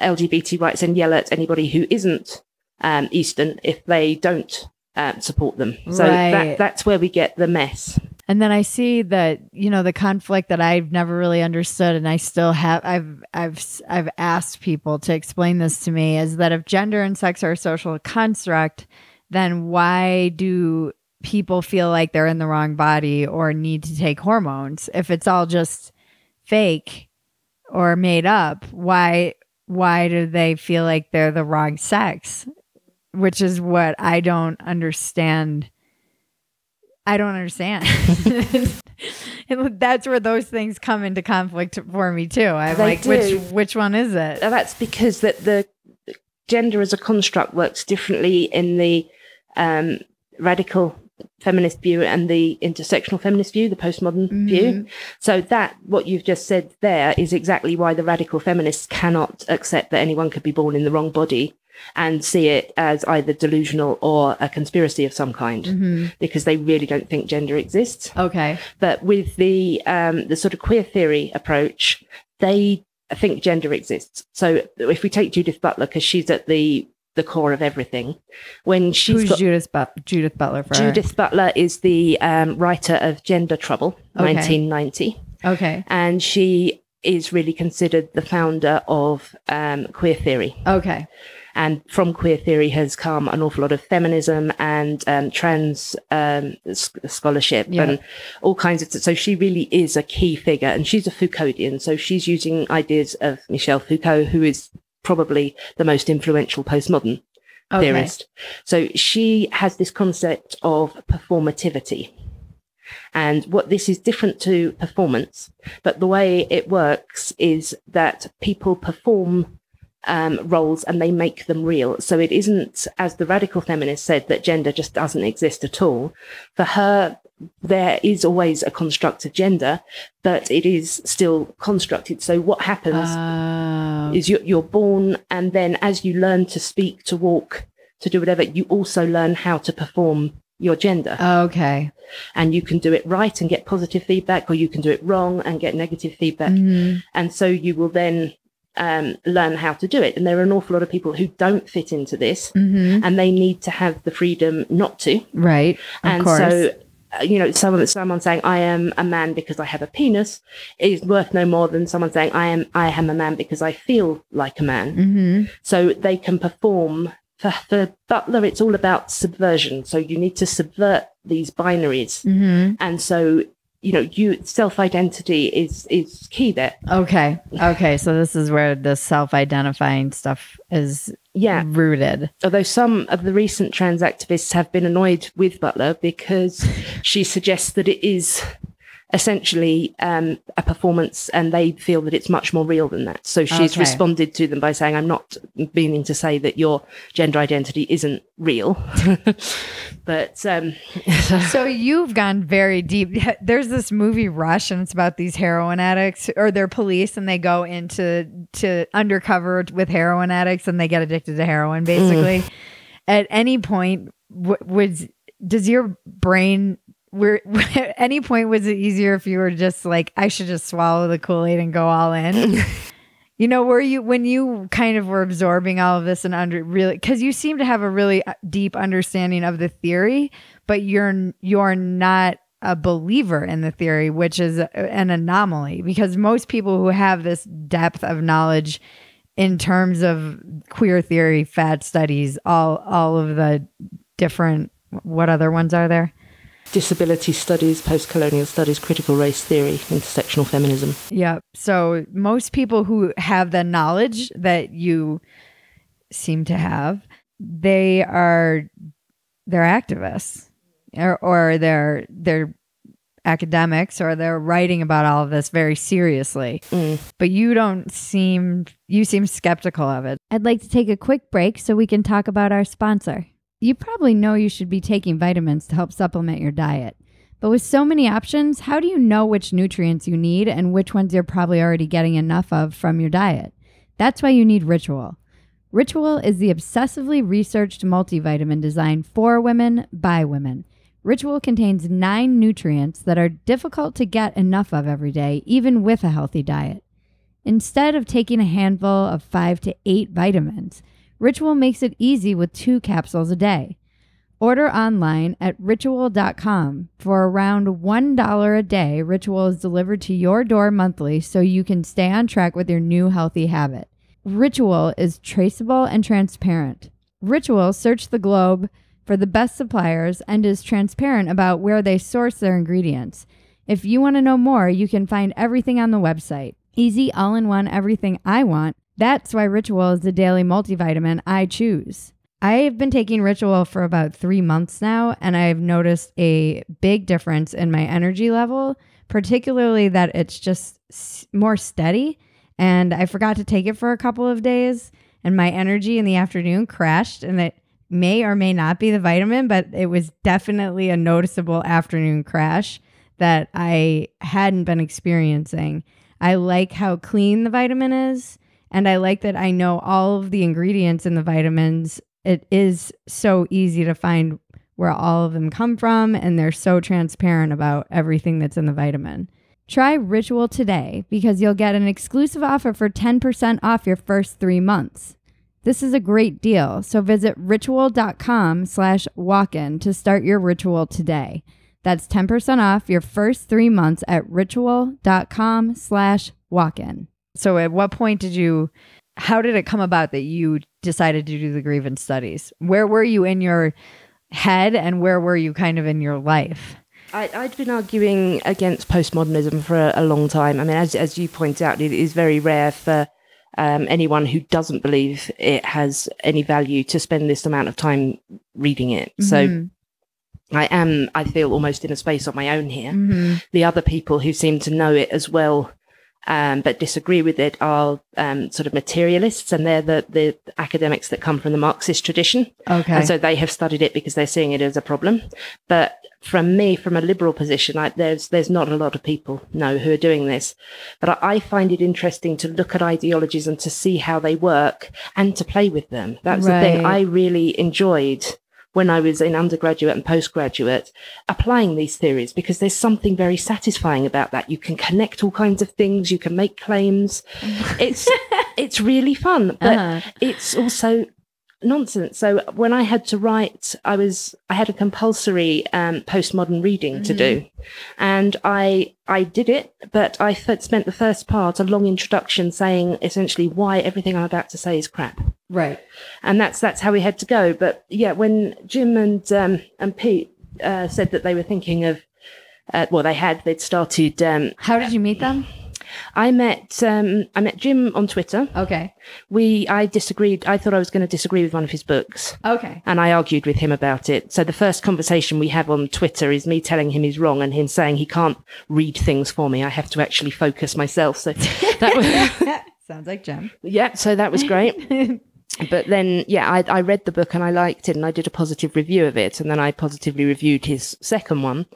LGBT rights and yell at anybody who isn't um, Eastern if they don't uh, support them. So right. that, that's where we get the mess. And then I see that, you know, the conflict that I've never really understood and I still have I've I've I've asked people to explain this to me is that if gender and sex are a social construct, then why do people feel like they're in the wrong body or need to take hormones? If it's all just fake or made up, why why do they feel like they're the wrong sex? Which is what I don't understand I don't understand. that's where those things come into conflict for me too. I'm they like, do. which which one is it? That's because that the gender as a construct works differently in the um, radical feminist view and the intersectional feminist view, the postmodern mm-hmm. view. So that what you've just said there is exactly why the radical feminists cannot accept that anyone could be born in the wrong body and see it as either delusional or a conspiracy of some kind mm-hmm. because they really don't think gender exists. Okay. But with the um, the sort of queer theory approach, they think gender exists. So if we take Judith Butler, because she's at the the core of everything. When she's Who's got, Judith, but- Judith Butler for Judith her? Butler is the um, writer of Gender Trouble, Okay. 1990, Okay. and she is really considered the founder of um, queer theory. Okay. And from queer theory has come an awful lot of feminism and um, trans um, scholarship Yeah. and all kinds of. So she really is a key figure, and she's a Foucauldian. So she's using ideas of Michel Foucault, who is probably the most influential postmodern Okay. theorist. So she has this concept of performativity. And what this is different to performance, but the way it works is that people perform um, roles and they make them real. So it isn't, as the radical feminist said, that gender just doesn't exist at all. For her, there is always a construct of gender, but it is still constructed. So what happens Oh. is you're, you're born and then as you learn to speak to walk to do whatever you also learn how to perform your gender okay. and you can do it right and get positive feedback or you can do it wrong and get negative feedback Mhm. and so you will then um, learn how to do it. And there are an awful lot of people who don't fit into this Mhm. and they need to have the freedom not to. Right. And course. so uh, you know someone someone saying i am a man because i have a penis is worth no more than someone saying i am i am a man because i feel like a man. Hmm so they can perform for, for butler it's all about subversion. So you need to subvert these binaries. Hmm and so you know you self-identity is is key there Okay. Okay. So this is where the self-identifying stuff is yeah rooted. although some of the recent trans activists have been annoyed with butler because she suggests that it is essentially um, a performance and they feel that it's much more real than that so she's Okay. responded to them by saying i'm not meaning to say that your gender identity isn't real but um, So you've gone very deep. There's this movie Rush, and it's about these heroin addicts or they're police, and they go into to undercover with heroin addicts, and they get addicted to heroin. Basically, at any point, w- was does your brain? Were at any point was it easier if you were just like I should just swallow the Kool Aid and go all in? You know, were you when you kind of were absorbing all of this and under really because you seem to have a really uh, deep understanding of the theory, but you're you're not a believer in the theory, which is an anomaly because most people who have this depth of knowledge in terms of queer theory, fat studies, all all of the different what other ones are there? Disability studies post-colonial studies critical race theory intersectional feminism Yeah. So most people who have the knowledge that you seem to have, they are they're activists or, or they're they're academics or they're writing about all of this very seriously. Mm. But you don't seem you seem skeptical of it. I'd like to take a quick break so we can talk about our sponsor. You probably know you should be taking vitamins to help supplement your diet. But with so many options, how do you know which nutrients you need and which ones you're probably already getting enough of from your diet? That's why you need Ritual. Ritual is the obsessively researched multivitamin designed for women by women. Ritual contains nine nutrients that are difficult to get enough of every day, even with a healthy diet. Instead of taking a handful of five to eight vitamins, Ritual makes it easy with two capsules a day. Order online at ritual.com. For around $1 a day, Ritual is delivered to your door monthly so you can stay on track with your new healthy habit. Ritual is traceable and transparent. Ritual searched the globe for the best suppliers and is transparent about where they source their ingredients. If you want to know more, you can find everything on the website. Easy, all in one, everything I want. That's why Ritual is the daily multivitamin I choose. I have been taking Ritual for about three months now, and I've noticed a big difference in my energy level, particularly that it's just more steady. And I forgot to take it for a couple of days, and my energy in the afternoon crashed. And it may or may not be the vitamin, but it was definitely a noticeable afternoon crash that I hadn't been experiencing. I like how clean the vitamin is, and I like that I know all of the ingredients in the vitamins. It is so easy to find where all of them come from, and they're so transparent about everything that's in the vitamin. Try Ritual today because you'll get an exclusive offer for 10% off your first three months. This is a great deal, so visit ritual.com slash walk-in to start your ritual today. That's 10% off your first three months at ritual.com slash walk-in. So at what point did you, how did it come about that you decided to do the grievance studies? Where were you in your head and where were you kind of in your life? I, had been arguing against postmodernism for a, a, long time. I mean, as, as you point out, it is very rare for um, anyone who doesn't believe it has any value to spend this amount of time reading it. Mm-hmm. So I am, I feel almost in a space of my own here. Mm-hmm. The other people who seem to know it as well, um, but disagree with it are um, sort of materialists, and they're the, the academics that come from the Marxist tradition. Okay. And so they have studied it because they're seeing it as a problem. But from me, from a liberal position, I, there's there's not a lot of people know who are doing this, but I, I, find it interesting to look at ideologies and to see how they work and to play with them. That's right. the thing I really enjoyed when I was in undergraduate and postgraduate applying these theories because there's something very satisfying about that. You can connect all kinds of things, you can make claims. it's it's really fun, but uh-huh. it's also nonsense. So when I had to write, I was I had a compulsory um, postmodern reading mm-hmm. to do, mm-hmm. and I I did it, but I spent the first part a long introduction saying essentially why everything I'm about to say is crap. Right, and that's that's how we had to go. But yeah, when Jim and um, and Pete uh, said that they were thinking of, uh, well, they had they'd started. Um, how did you meet them? I met um, I met Jim on Twitter. Okay. We I disagreed. I thought I was going to disagree with one of his books. Okay. And I argued with him about it. So the first conversation we have on Twitter is me telling him he's wrong and him saying he can't read things for me. I have to actually focus myself. So that was sounds like Jim. Yeah. So that was great. but then, yeah, I, I, read the book and I liked it and I did a positive review of it. And then I positively reviewed his second one.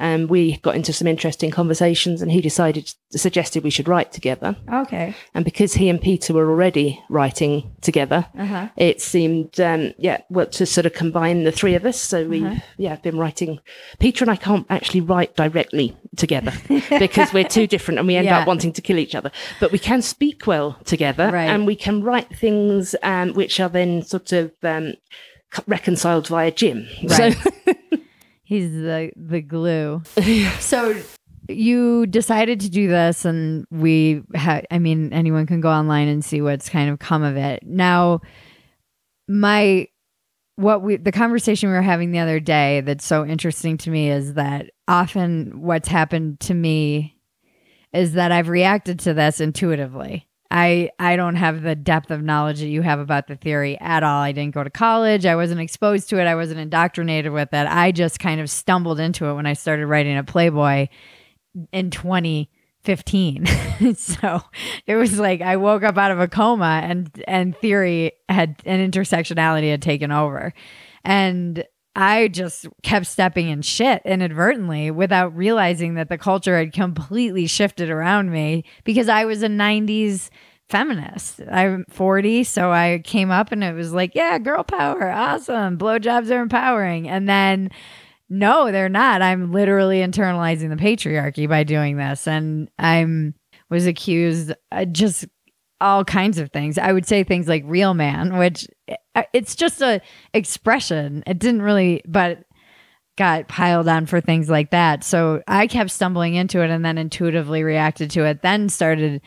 And we got into some interesting conversations and he decided, suggested we should write together. Okay. And because he and Peter were already writing together, uh-huh. it seemed, um, yeah, well, to sort of combine the three of us. So we've, uh-huh. yeah, been writing. Peter and I can't actually write directly together because we're too different and we end yeah. up wanting to kill each other. But we can speak well together right. and we can write things um, which are then sort of um, reconciled via Jim. Right. So he's the the glue. so you decided to do this and we had i mean anyone can go online and see what's kind of come of it now my what we the conversation we were having the other day that's so interesting to me is that often what's happened to me is that I've reacted to this intuitively. I I don't have the depth of knowledge that you have about the theory at all. I didn't go to college. I wasn't exposed to it. I wasn't indoctrinated with it. I just kind of stumbled into it when I started writing a Playboy in 2015. so it was like i woke up out of a coma and and theory had an intersectionality had taken over and i just kept stepping in shit inadvertently without realizing that the culture had completely shifted around me because i was a 90s feminist i'm 40 so i came up and it was like yeah girl power awesome blowjobs are empowering and then no, they're not. I'm literally internalizing the patriarchy by doing this. And I'm was accused uh, just all kinds of things. I would say things like real man, which it's just a expression. It didn't really, but got piled on for things like that. So I kept stumbling into it and then intuitively reacted to it, then started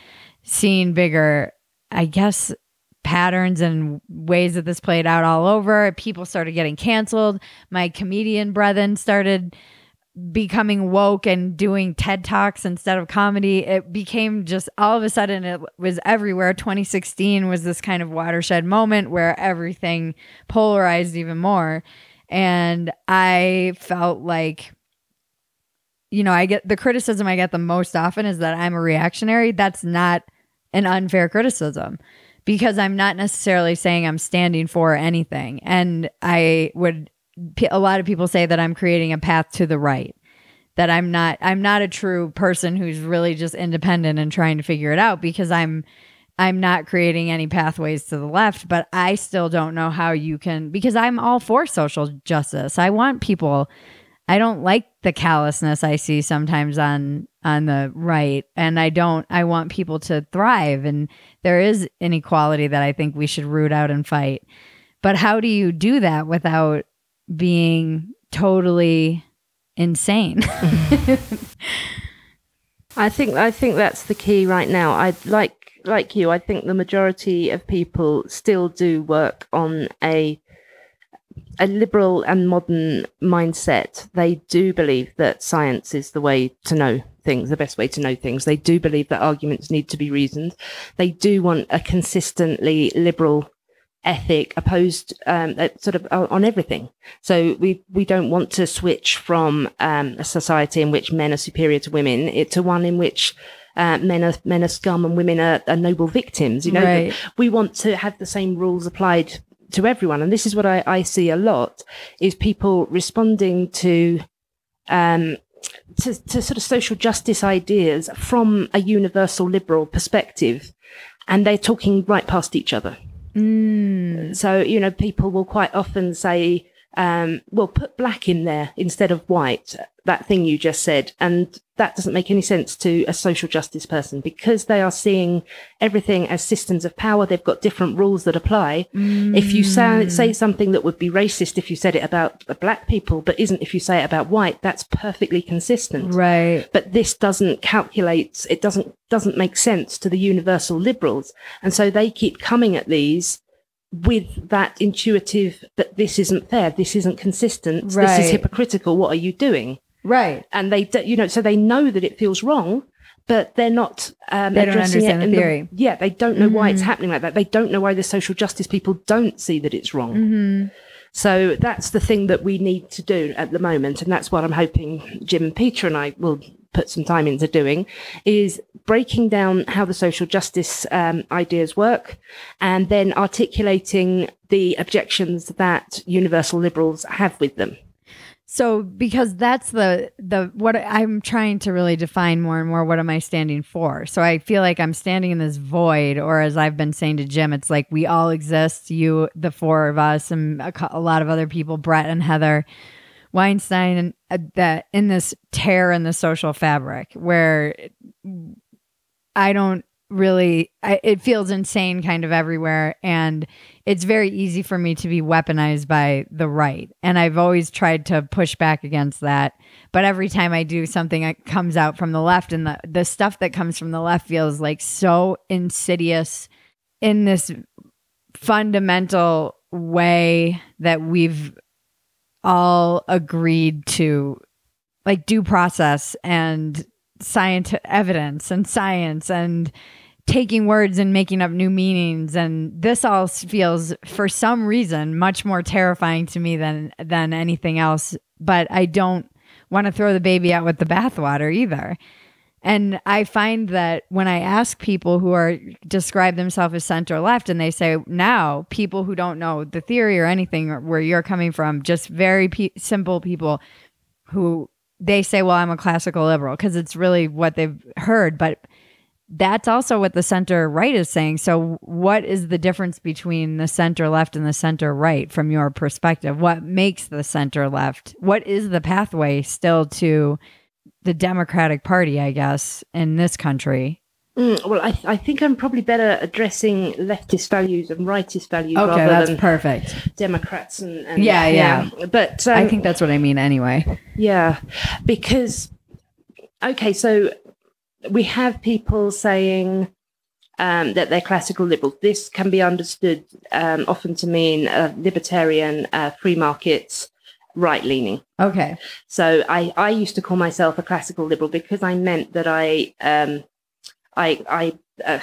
seeing bigger, I guess, patterns and ways that this played out all over. People started getting canceled. My comedian brethren started becoming woke and doing TED Talks instead of comedy. It became just all of a sudden it was everywhere. 2016 was this kind of watershed moment where everything polarized even more. And I felt like you know, I get the criticism I get the most often is that I'm a reactionary. That's not an unfair criticism because I'm not necessarily saying I'm standing for anything. And I would, a lot of people say that I'm creating a path to the right. That I'm not, I'm not a true person who's really just independent and trying to figure it out because I'm, I'm not creating any pathways to the left, but I still don't know how you can, because I'm all for social justice. I want people I don't like the callousness I see sometimes on on the right and I don't I want people to thrive and there is inequality that I think we should root out and fight. But how do you do that without being totally insane? I think I think that's the key right now. I like like you. I think the majority of people still do work on a a liberal and modern mindset. They do believe that science is the way to know things, the best way to know things. They do believe that arguments need to be reasoned. They do want a consistently liberal ethic opposed um, uh, sort of uh, on everything. So we we don't want to switch from um, a society in which men are superior to women it, to one in which uh, men are men are scum and women are, are noble victims. You know, right. we want to have the same rules applied to everyone, and this is what I, I see a lot: is people responding to. Um, to, to sort of social justice ideas from a universal liberal perspective, and they're talking right past each other. Mm. So, you know, people will quite often say, um, well, put black in there instead of white, that thing you just said. And that doesn't make any sense to a social justice person because they are seeing everything as systems of power. They've got different rules that apply. Mm. If you say, say something that would be racist if you said it about black people, but isn't if you say it about white, that's perfectly consistent. Right. But this doesn't calculate, it doesn't, doesn't make sense to the universal liberals. And so they keep coming at these with that intuitive that this isn't fair, this isn't consistent, right. this is hypocritical. What are you doing? Right. And they, you know, so they know that it feels wrong, but they're not um, they don't understand the theory. The, yeah, they don't know mm-hmm. why it's mm-hmm. happening like that. They don't know why the social justice people don't see that it's wrong. Mm-hmm. So that's the thing that we need to do at the moment, and that's what I'm hoping Jim and Peter and I will put some time into doing is breaking down how the social justice um, ideas work and then articulating the objections that universal liberals have with them. So because that's the the what I'm trying to really define more and more what am I standing for. So I feel like I'm standing in this void or as I've been saying to Jim it's like we all exist, you the four of us and a, a lot of other people, Brett and Heather Weinstein and uh, that in this tear in the social fabric where I don't really I, it feels insane kind of everywhere. And it's very easy for me to be weaponized by the right. And I've always tried to push back against that. But every time I do something that comes out from the left and the the stuff that comes from the left feels like so insidious in this fundamental way that we've all agreed to like due process and science evidence and science and taking words and making up new meanings. And this all feels for some reason much more terrifying to me than than anything else. But i don't want to throw the baby out with the bathwater either and I find that when I ask people who are describe themselves as center left, and they say now people who don't know the theory or anything or where you're coming from, just very pe- simple people who they say, "Well, I'm a classical liberal," because it's really what they've heard. But that's also what the center right is saying. So, what is the difference between the center left and the center right from your perspective? What makes the center left? What is the pathway still to? The Democratic Party, I guess, in this country. Mm, well, I, I think I'm probably better addressing leftist values and rightist values. Okay, that's perfect. Democrats and, and yeah, yeah, yeah, But um, I think that's what I mean anyway. Yeah, because okay, so we have people saying um, that they're classical liberals. This can be understood um, often to mean uh, libertarian, uh, free markets, right leaning. Okay. So I, I used to call myself a classical liberal because I meant that I um I I uh,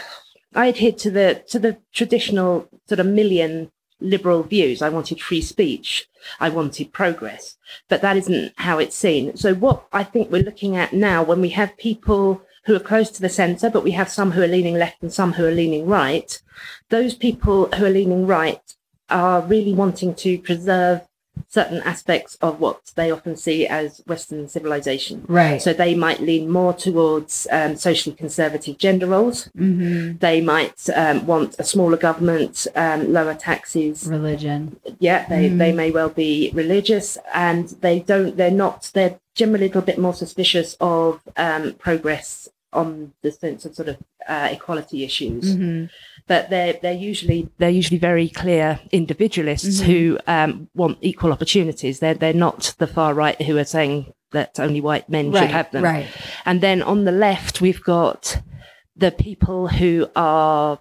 I adhered to the to the traditional sort of Millian liberal views. I wanted free speech. I wanted progress. But that isn't how it's seen. So what I think we're looking at now when we have people who are close to the centre, but we have some who are leaning left and some who are leaning right, those people who are leaning right are really wanting to preserve certain aspects of what they often see as Western civilization. Right. So they might lean more towards um, socially conservative gender roles. Mm-hmm. They might um, want a smaller government, um, lower taxes, religion. Yeah, they mm-hmm. they may well be religious, and they don't. They're not. They're generally a little bit more suspicious of um, progress on the sense of sort of uh, equality issues. Mm-hmm but they're they're usually they're usually very clear individualists mm-hmm. who um, want equal opportunities. They're they're not the far right who are saying that only white men right, should have them. Right. And then on the left, we've got the people who are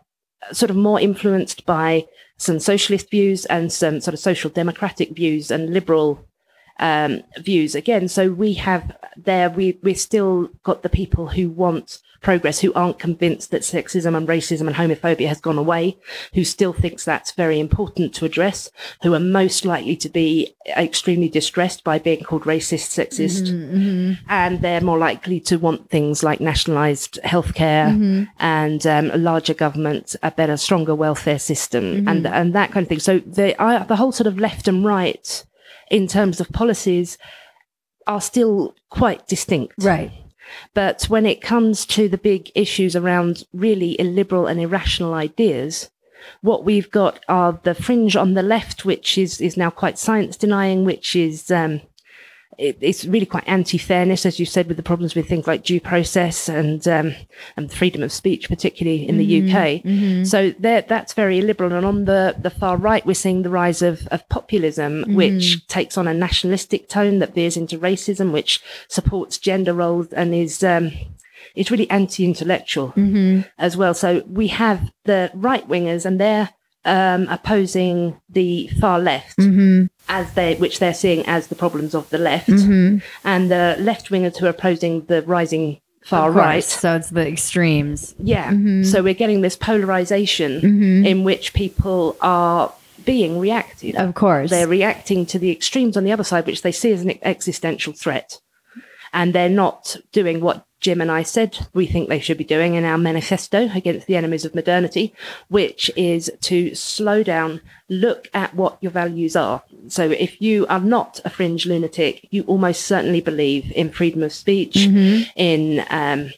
sort of more influenced by some socialist views and some sort of social democratic views and liberal um, views again. So we have there we we've still got the people who want progress who aren't convinced that sexism and racism and homophobia has gone away, who still thinks that's very important to address, who are most likely to be extremely distressed by being called racist, sexist, mm-hmm, mm-hmm. and they're more likely to want things like nationalized healthcare mm-hmm. and um, a larger government, a better, stronger welfare system, mm-hmm. and and that kind of thing. So the the whole sort of left and right in terms of policies are still quite distinct. Right. But when it comes to the big issues around really illiberal and irrational ideas, what we've got are the fringe on the left, which is, is now quite science denying, which is um, it, it's really quite anti-fairness, as you said, with the problems with things like due process and um, and freedom of speech, particularly in mm-hmm. the UK. Mm-hmm. So that's very liberal. And on the, the far right, we're seeing the rise of, of populism, mm-hmm. which takes on a nationalistic tone that veers into racism, which supports gender roles and is um, is really anti-intellectual mm-hmm. as well. So we have the right wingers, and they're um, opposing the far left mm-hmm. As they, which they're seeing as the problems of the left, mm-hmm. and the left wingers who are opposing the rising far right. So it's the extremes. Yeah. Mm-hmm. So we're getting this polarization mm-hmm. in which people are being reacted. Of course. They're reacting to the extremes on the other side, which they see as an existential threat. And they're not doing what Jim and I said we think they should be doing in our manifesto against the enemies of modernity, which is to slow down, look at what your values are. So if you are not a fringe lunatic, you almost certainly believe in freedom of speech, mm-hmm. in um,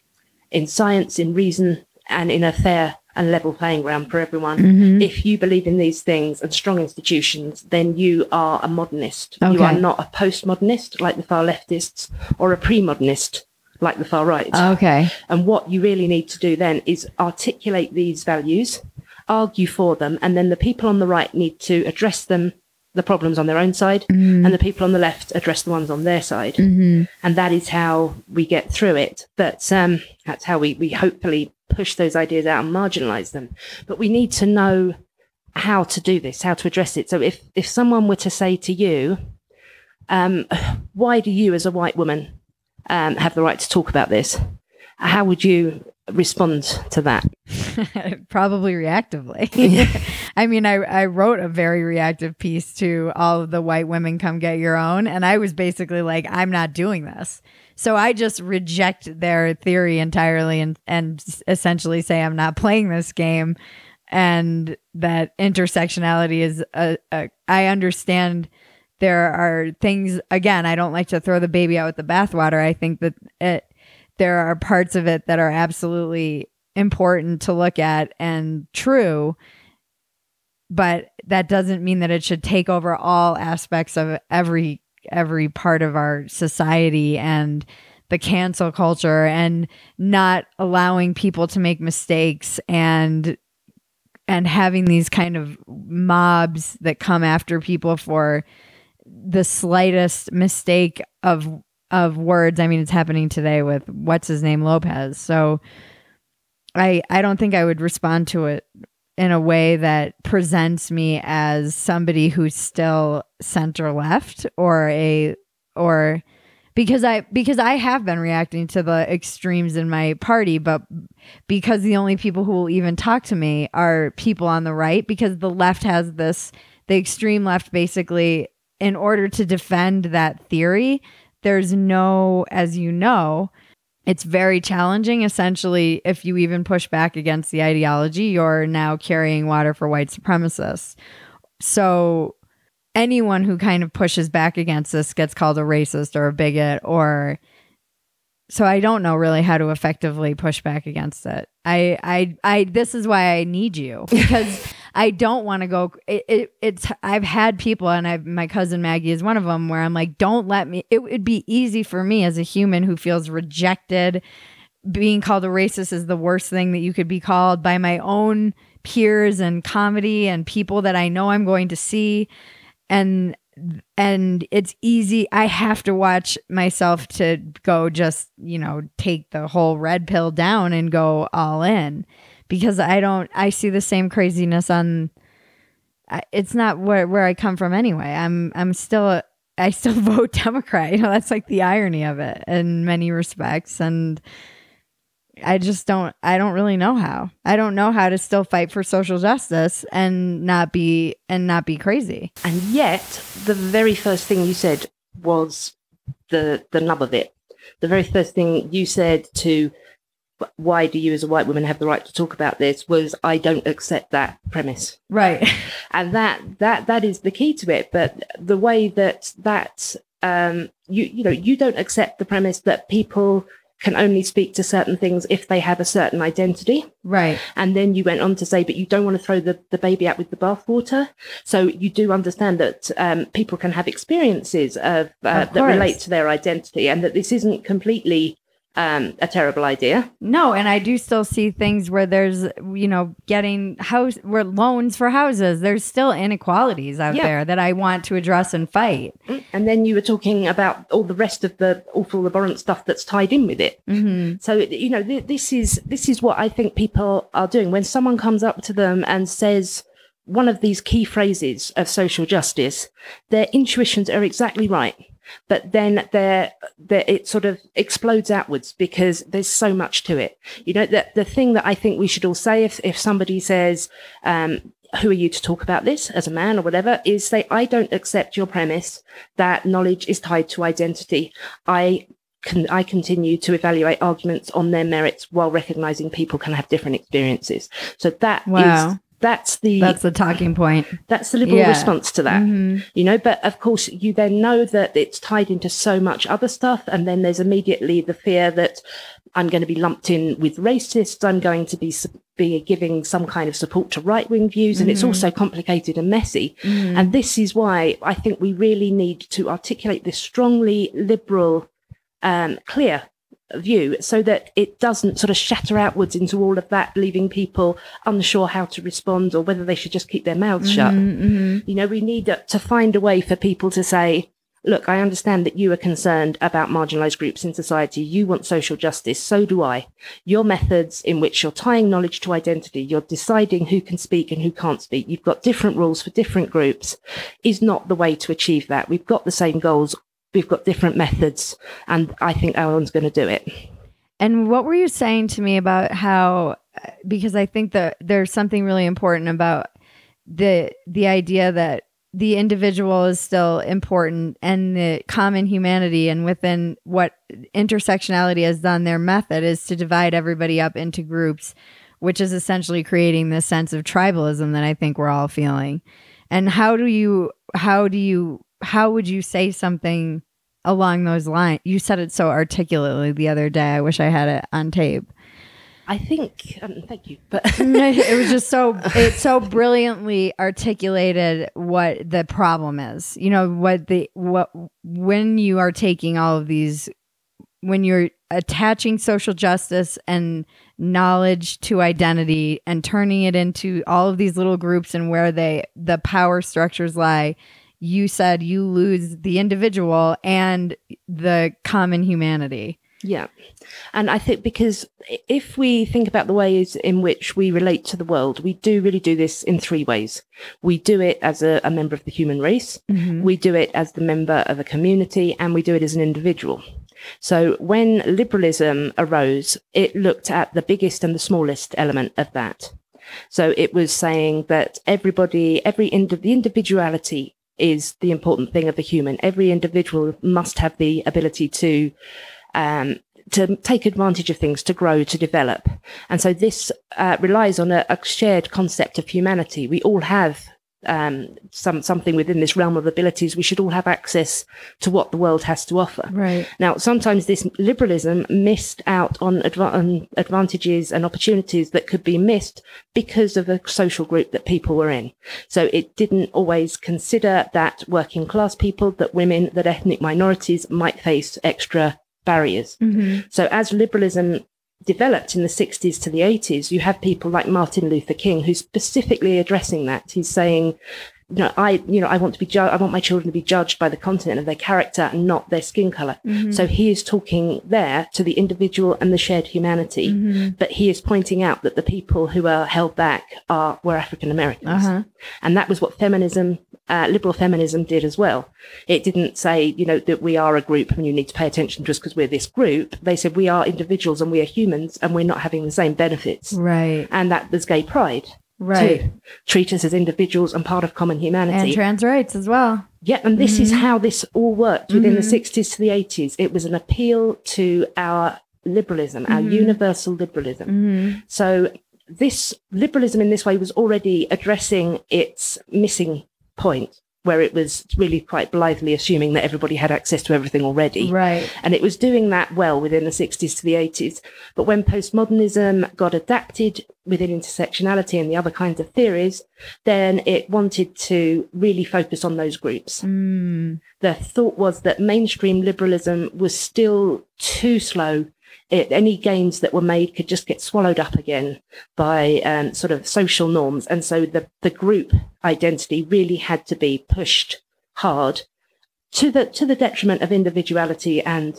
in science, in reason, and in a fair and level playing ground for everyone. Mm-hmm. If you believe in these things and strong institutions, then you are a modernist. Okay. You are not a postmodernist like the far leftists or a pre-modernist like the far right. Okay. And what you really need to do then is articulate these values, argue for them, and then the people on the right need to address them, the problems on their own side, mm-hmm. and the people on the left address the ones on their side. Mm-hmm. And that is how we get through it. But um, that's how we, we hopefully push those ideas out and marginalize them. But we need to know how to do this, how to address it. So if, if someone were to say to you, um, why do you as a white woman um, have the right to talk about this. How would you respond to that? Probably reactively. I mean, I, I wrote a very reactive piece to all of the white women come get your own. And I was basically like, I'm not doing this. So I just reject their theory entirely and, and essentially say, I'm not playing this game. And that intersectionality is, a, a I understand there are things again i don't like to throw the baby out with the bathwater. I think that it, there are parts of it that are absolutely important to look at and true but that doesn't mean that it should take over all aspects of every every part of our society and the cancel culture and not allowing people to make mistakes and and having these kind of mobs that come after people for the slightest mistake of of words. I mean, it's happening today with what's his name Lopez. So I I don't think I would respond to it in a way that presents me as somebody who's still center left or a or because I because I have been reacting to the extremes in my party, but because the only people who will even talk to me are people on the right because the left has this the extreme left basically in order to defend that theory, there's no, as you know, it's very challenging. Essentially, if you even push back against the ideology, you're now carrying water for white supremacists. So, anyone who kind of pushes back against this gets called a racist or a bigot or so I don't know really how to effectively push back against it. I I I this is why I need you because I don't want to go it, it, it's I've had people and I've my cousin Maggie is one of them where I'm like don't let me it would be easy for me as a human who feels rejected being called a racist is the worst thing that you could be called by my own peers and comedy and people that I know I'm going to see. And and it's easy i have to watch myself to go just you know take the whole red pill down and go all in because i don't i see the same craziness on it's not where where i come from anyway i'm i'm still i still vote democrat you know that's like the irony of it in many respects and I just don't I don't really know how. I don't know how to still fight for social justice and not be and not be crazy. And yet the very first thing you said was the the nub of it. The very first thing you said to why do you as a white woman have the right to talk about this was I don't accept that premise. Right. And that that that is the key to it. But the way that that um you you know you don't accept the premise that people can only speak to certain things if they have a certain identity. Right. And then you went on to say, but you don't want to throw the, the baby out with the bathwater. So you do understand that um, people can have experiences of, uh, of that relate to their identity and that this isn't completely um, a terrible idea. No, and I do still see things where there's, you know, getting house where loans for houses. There's still inequalities out yeah. there that I want to address and fight. Mm, and then you were talking about all the rest of the awful abhorrent stuff that's tied in with it. Mm-hmm. So you know, th- this is this is what I think people are doing when someone comes up to them and says one of these key phrases of social justice. Their intuitions are exactly right but then there, it sort of explodes outwards because there's so much to it. You know, the, the thing that I think we should all say if, if somebody says, um, who are you to talk about this as a man or whatever is say, I don't accept your premise that knowledge is tied to identity. I can, I continue to evaluate arguments on their merits while recognizing people can have different experiences. So that wow. is that's the that's the talking point that's the liberal yeah. response to that mm-hmm. you know but of course you then know that it's tied into so much other stuff and then there's immediately the fear that i'm going to be lumped in with racists i'm going to be be giving some kind of support to right wing views mm-hmm. and it's also mm-hmm. complicated and messy mm-hmm. and this is why i think we really need to articulate this strongly liberal um, clear view so that it doesn't sort of shatter outwards into all of that, leaving people unsure how to respond or whether they should just keep their mouths shut. Mm-hmm, mm-hmm. You know, we need to find a way for people to say, look, I understand that you are concerned about marginalized groups in society. You want social justice. So do I. Your methods in which you're tying knowledge to identity, you're deciding who can speak and who can't speak. You've got different rules for different groups is not the way to achieve that. We've got the same goals we've got different methods, and I think Aaron's going to do it. And what were you saying to me about how? Because I think that there's something really important about the the idea that the individual is still important and the common humanity and within what intersectionality has done their method is to divide everybody up into groups which is essentially creating this sense of tribalism that i think we're all feeling and how do you how do you how would you say something along those lines? You said it so articulately the other day. I wish I had it on tape. I think, um, thank you, but it was just so it so brilliantly articulated what the problem is. You know what the what when you are taking all of these, when you're attaching social justice and knowledge to identity and turning it into all of these little groups and where they the power structures lie you said you lose the individual and the common humanity. Yeah. And I think because if we think about the ways in which we relate to the world, we do really do this in three ways. We do it as a, a member of the human race, mm-hmm. we do it as the member of a community, and we do it as an individual. So when liberalism arose, it looked at the biggest and the smallest element of that. So it was saying that everybody, every ind- the individuality is the important thing of the human. Every individual must have the ability to um, to take advantage of things, to grow, to develop. And so this uh, relies on a, a, shared concept of humanity. We all have um, some something within this realm of abilities, we should all have access to what the world has to offer. Right. Now, sometimes this liberalism missed out on, adva- on advantages and opportunities that could be missed because of a social group that people were in. So it didn't always consider that working class people, that women, that ethnic minorities might face extra barriers. Mm-hmm. So as liberalism developed in the 60s to the 80s, you have people like Martin Luther King who's specifically addressing that. He's saying, you know, I, you know, I want to be judged. I want my children to be judged by the content of their character and not their skin color. Mm-hmm. So he is talking there to the individual and the shared humanity, mm-hmm. but he is pointing out that the people who are held back are were African Americans, uh-huh. and that was what feminism, uh, liberal feminism, did as well. It didn't say, you know, that we are a group and you need to pay attention to us because we're this group. They said we are individuals and we are humans and we're not having the same benefits. Right. And that was gay pride right. to treat us as individuals and part of common humanity. And trans rights as well. Yeah, and this mm-hmm. is how this all worked within mm-hmm. the 60s to the 80s. It was an appeal to our liberalism, our mm-hmm. universal liberalism. Mm-hmm. So this liberalism in this way was already addressing its missing point where it was really quite blithely assuming that everybody had access to everything already. Right. And it was doing that well within the 60s to the 80s. But when postmodernism got adapted within intersectionality and the other kinds of theories, then it wanted to really focus on those groups. Mm. The thought was that mainstream liberalism was still too slow it, any gains that were made could just get swallowed up again by um, sort of social norms. And so the, the group identity really had to be pushed hard to the, to the detriment of individuality and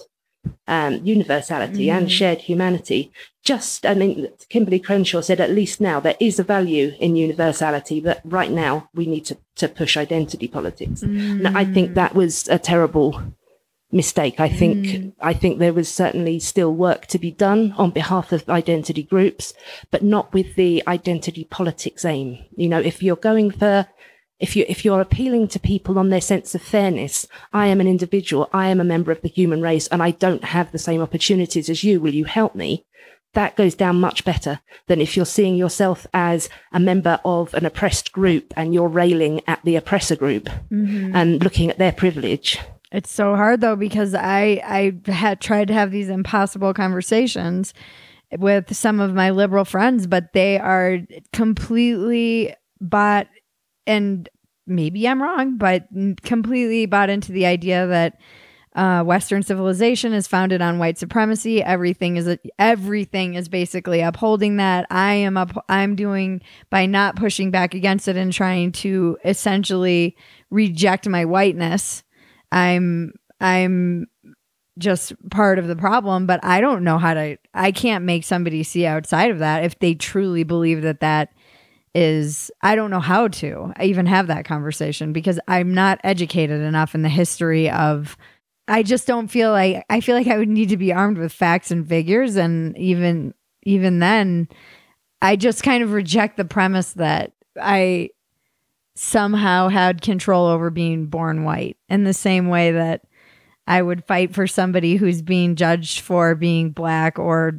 um, universality mm. and shared humanity. Just, I mean, Kimberlé Crenshaw said, at least now there is a value in universality, but right now we need to, to push identity politics. Mm. And I think that was a terrible mistake. I think mm. I think there was certainly still work to be done on behalf of identity groups, but not with the identity politics aim. You know, if you're going for if you if you're appealing to people on their sense of fairness, I am an individual, I am a member of the human race, and I don't have the same opportunities as you. Will you help me? That goes down much better than if you're seeing yourself as a member of an oppressed group and you're railing at the oppressor group mm-hmm. and looking at their privilege. It's so hard though because I I had tried to have these impossible conversations with some of my liberal friends, but they are completely bought and maybe I'm wrong, but completely bought into the idea that uh, Western civilization is founded on white supremacy. Everything is everything is basically upholding that. I am up. I'm doing by not pushing back against it and trying to essentially reject my whiteness I'm I'm just part of the problem, but I don't know how to I can't make somebody see outside of that if they truly believe that that is I don't know how to even have that conversation because I'm not educated enough in the history of I just don't feel like I feel like I would need to be armed with facts and figures. And even even then I just kind of reject the premise that I somehow had control over being born white in the same way that I would fight for somebody who's being judged for being black or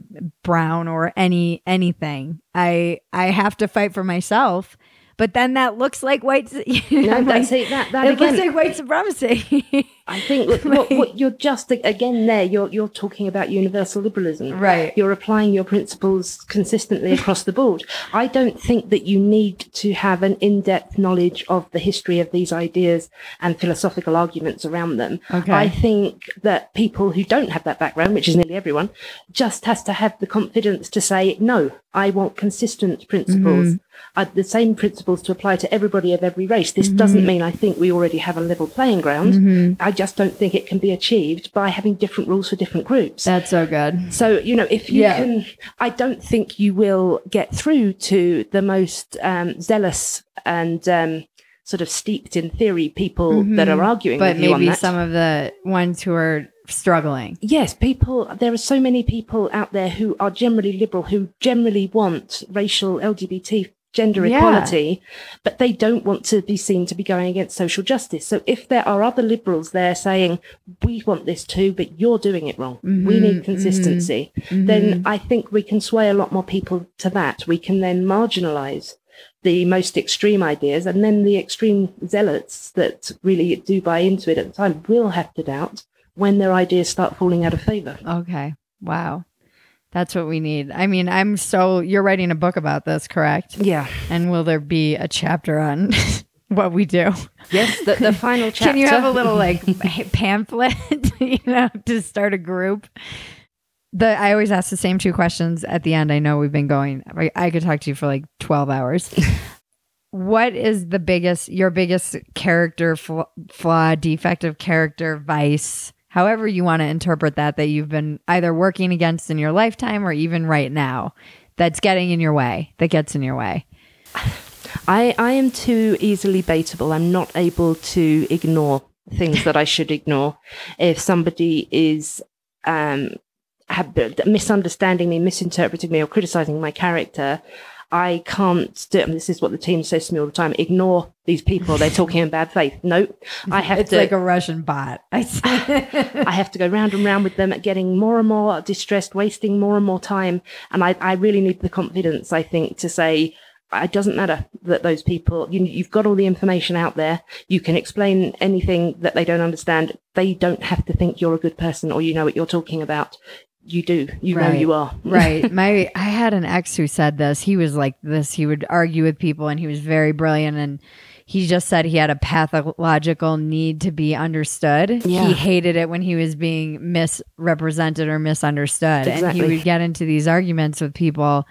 brown or any anything. I I have to fight for myself but then that looks like white. You know, no, like, that, that it again, looks like white supremacy. I think look, what, what you're just again there. You're you're talking about universal liberalism, right? You're applying your principles consistently across the board. I don't think that you need to have an in-depth knowledge of the history of these ideas and philosophical arguments around them. Okay. I think that people who don't have that background, which is nearly everyone, just has to have the confidence to say no. I want consistent principles. Mm-hmm uh, the same principles to apply to everybody of every race. This mm-hmm. doesn't mean I think we already have a level playing ground. Mm-hmm. I just don't think it can be achieved by having different rules for different groups. That's so good. So, you know, if you yeah. can, I don't think you will get through to the most um, zealous and um, sort of steeped in theory people mm-hmm. that are arguing but maybe some of the ones who are struggling. Yes, people, there are so many people out there who are generally liberal, who generally want racial LGBT gender yeah. equality, but they don't want to be seen to be going against social justice. So if there are other liberals there saying, we want this too, but you're doing it wrong, mm-hmm, we need consistency, mm-hmm, then I think we can sway a lot more people to that. We can then marginalize the most extreme ideas, and then the extreme zealots that really do buy into it at the time will have to doubt when their ideas start falling out of favor. Okay. Wow. That's what we need. I mean, I'm so you're writing a book about this, correct? Yeah. And will there be a chapter on what we do? Yes, the, the final chapter. Can you have a little like pamphlet, you know, to start a group? The I always ask the same two questions at the end. I know we've been going. I, I could talk to you for like 12 hours. what is the biggest your biggest character flaw, flaw of character vice however you want to interpret that that you've been either working against in your lifetime or even right now that's getting in your way that gets in your way. I i am too easily baitable. I'm not able to ignore things that i should ignore. If somebody is um misunderstanding me misinterpreting me or criticizing my character I can't do it. And this is what the team says to me all the time. Ignore these people. They're talking in bad faith. No, I have it's to. like a Russian bot. I, I have to go round and round with them, getting more and more distressed, wasting more and more time. And I, I really need the confidence, I think, to say, it doesn't matter that those people, you, you've got all the information out there. You can explain anything that they don't understand. They don't have to think you're a good person or you know what you're talking about you do. You right. know you are. right. My I had an ex who said this. He was like this. He would argue with people and he was very brilliant and he just said he had a pathological need to be understood. Yeah. He hated it when he was being misrepresented or misunderstood. Exactly. And he would get into these arguments with people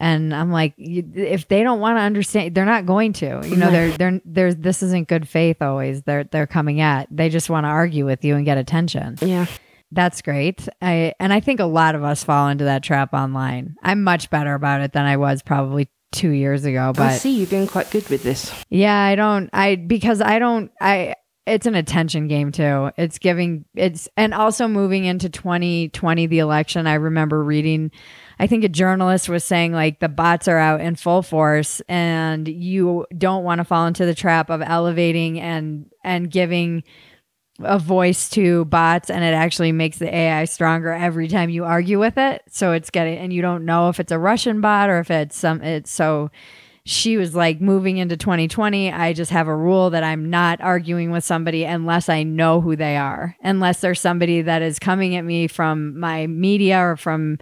and I'm like, if they don't want to understand, they're not going to. You know, they're they're they're. This isn't good faith. Always, they're they're coming at. They just want to argue with you and get attention. Yeah, that's great. I and I think a lot of us fall into that trap online. I'm much better about it than I was probably two years ago. But I see you've been quite good with this. Yeah, I don't. I because I don't. I it's an attention game too. It's giving it's and also moving into 2020 the election. I remember reading I think a journalist was saying like the bots are out in full force and you don't want to fall into the trap of elevating and and giving a voice to bots and it actually makes the AI stronger every time you argue with it. So it's getting and you don't know if it's a Russian bot or if it's some it's so she was like moving into 2020 I just have a rule that I'm not arguing with somebody unless I know who they are. Unless there's somebody that is coming at me from my media or from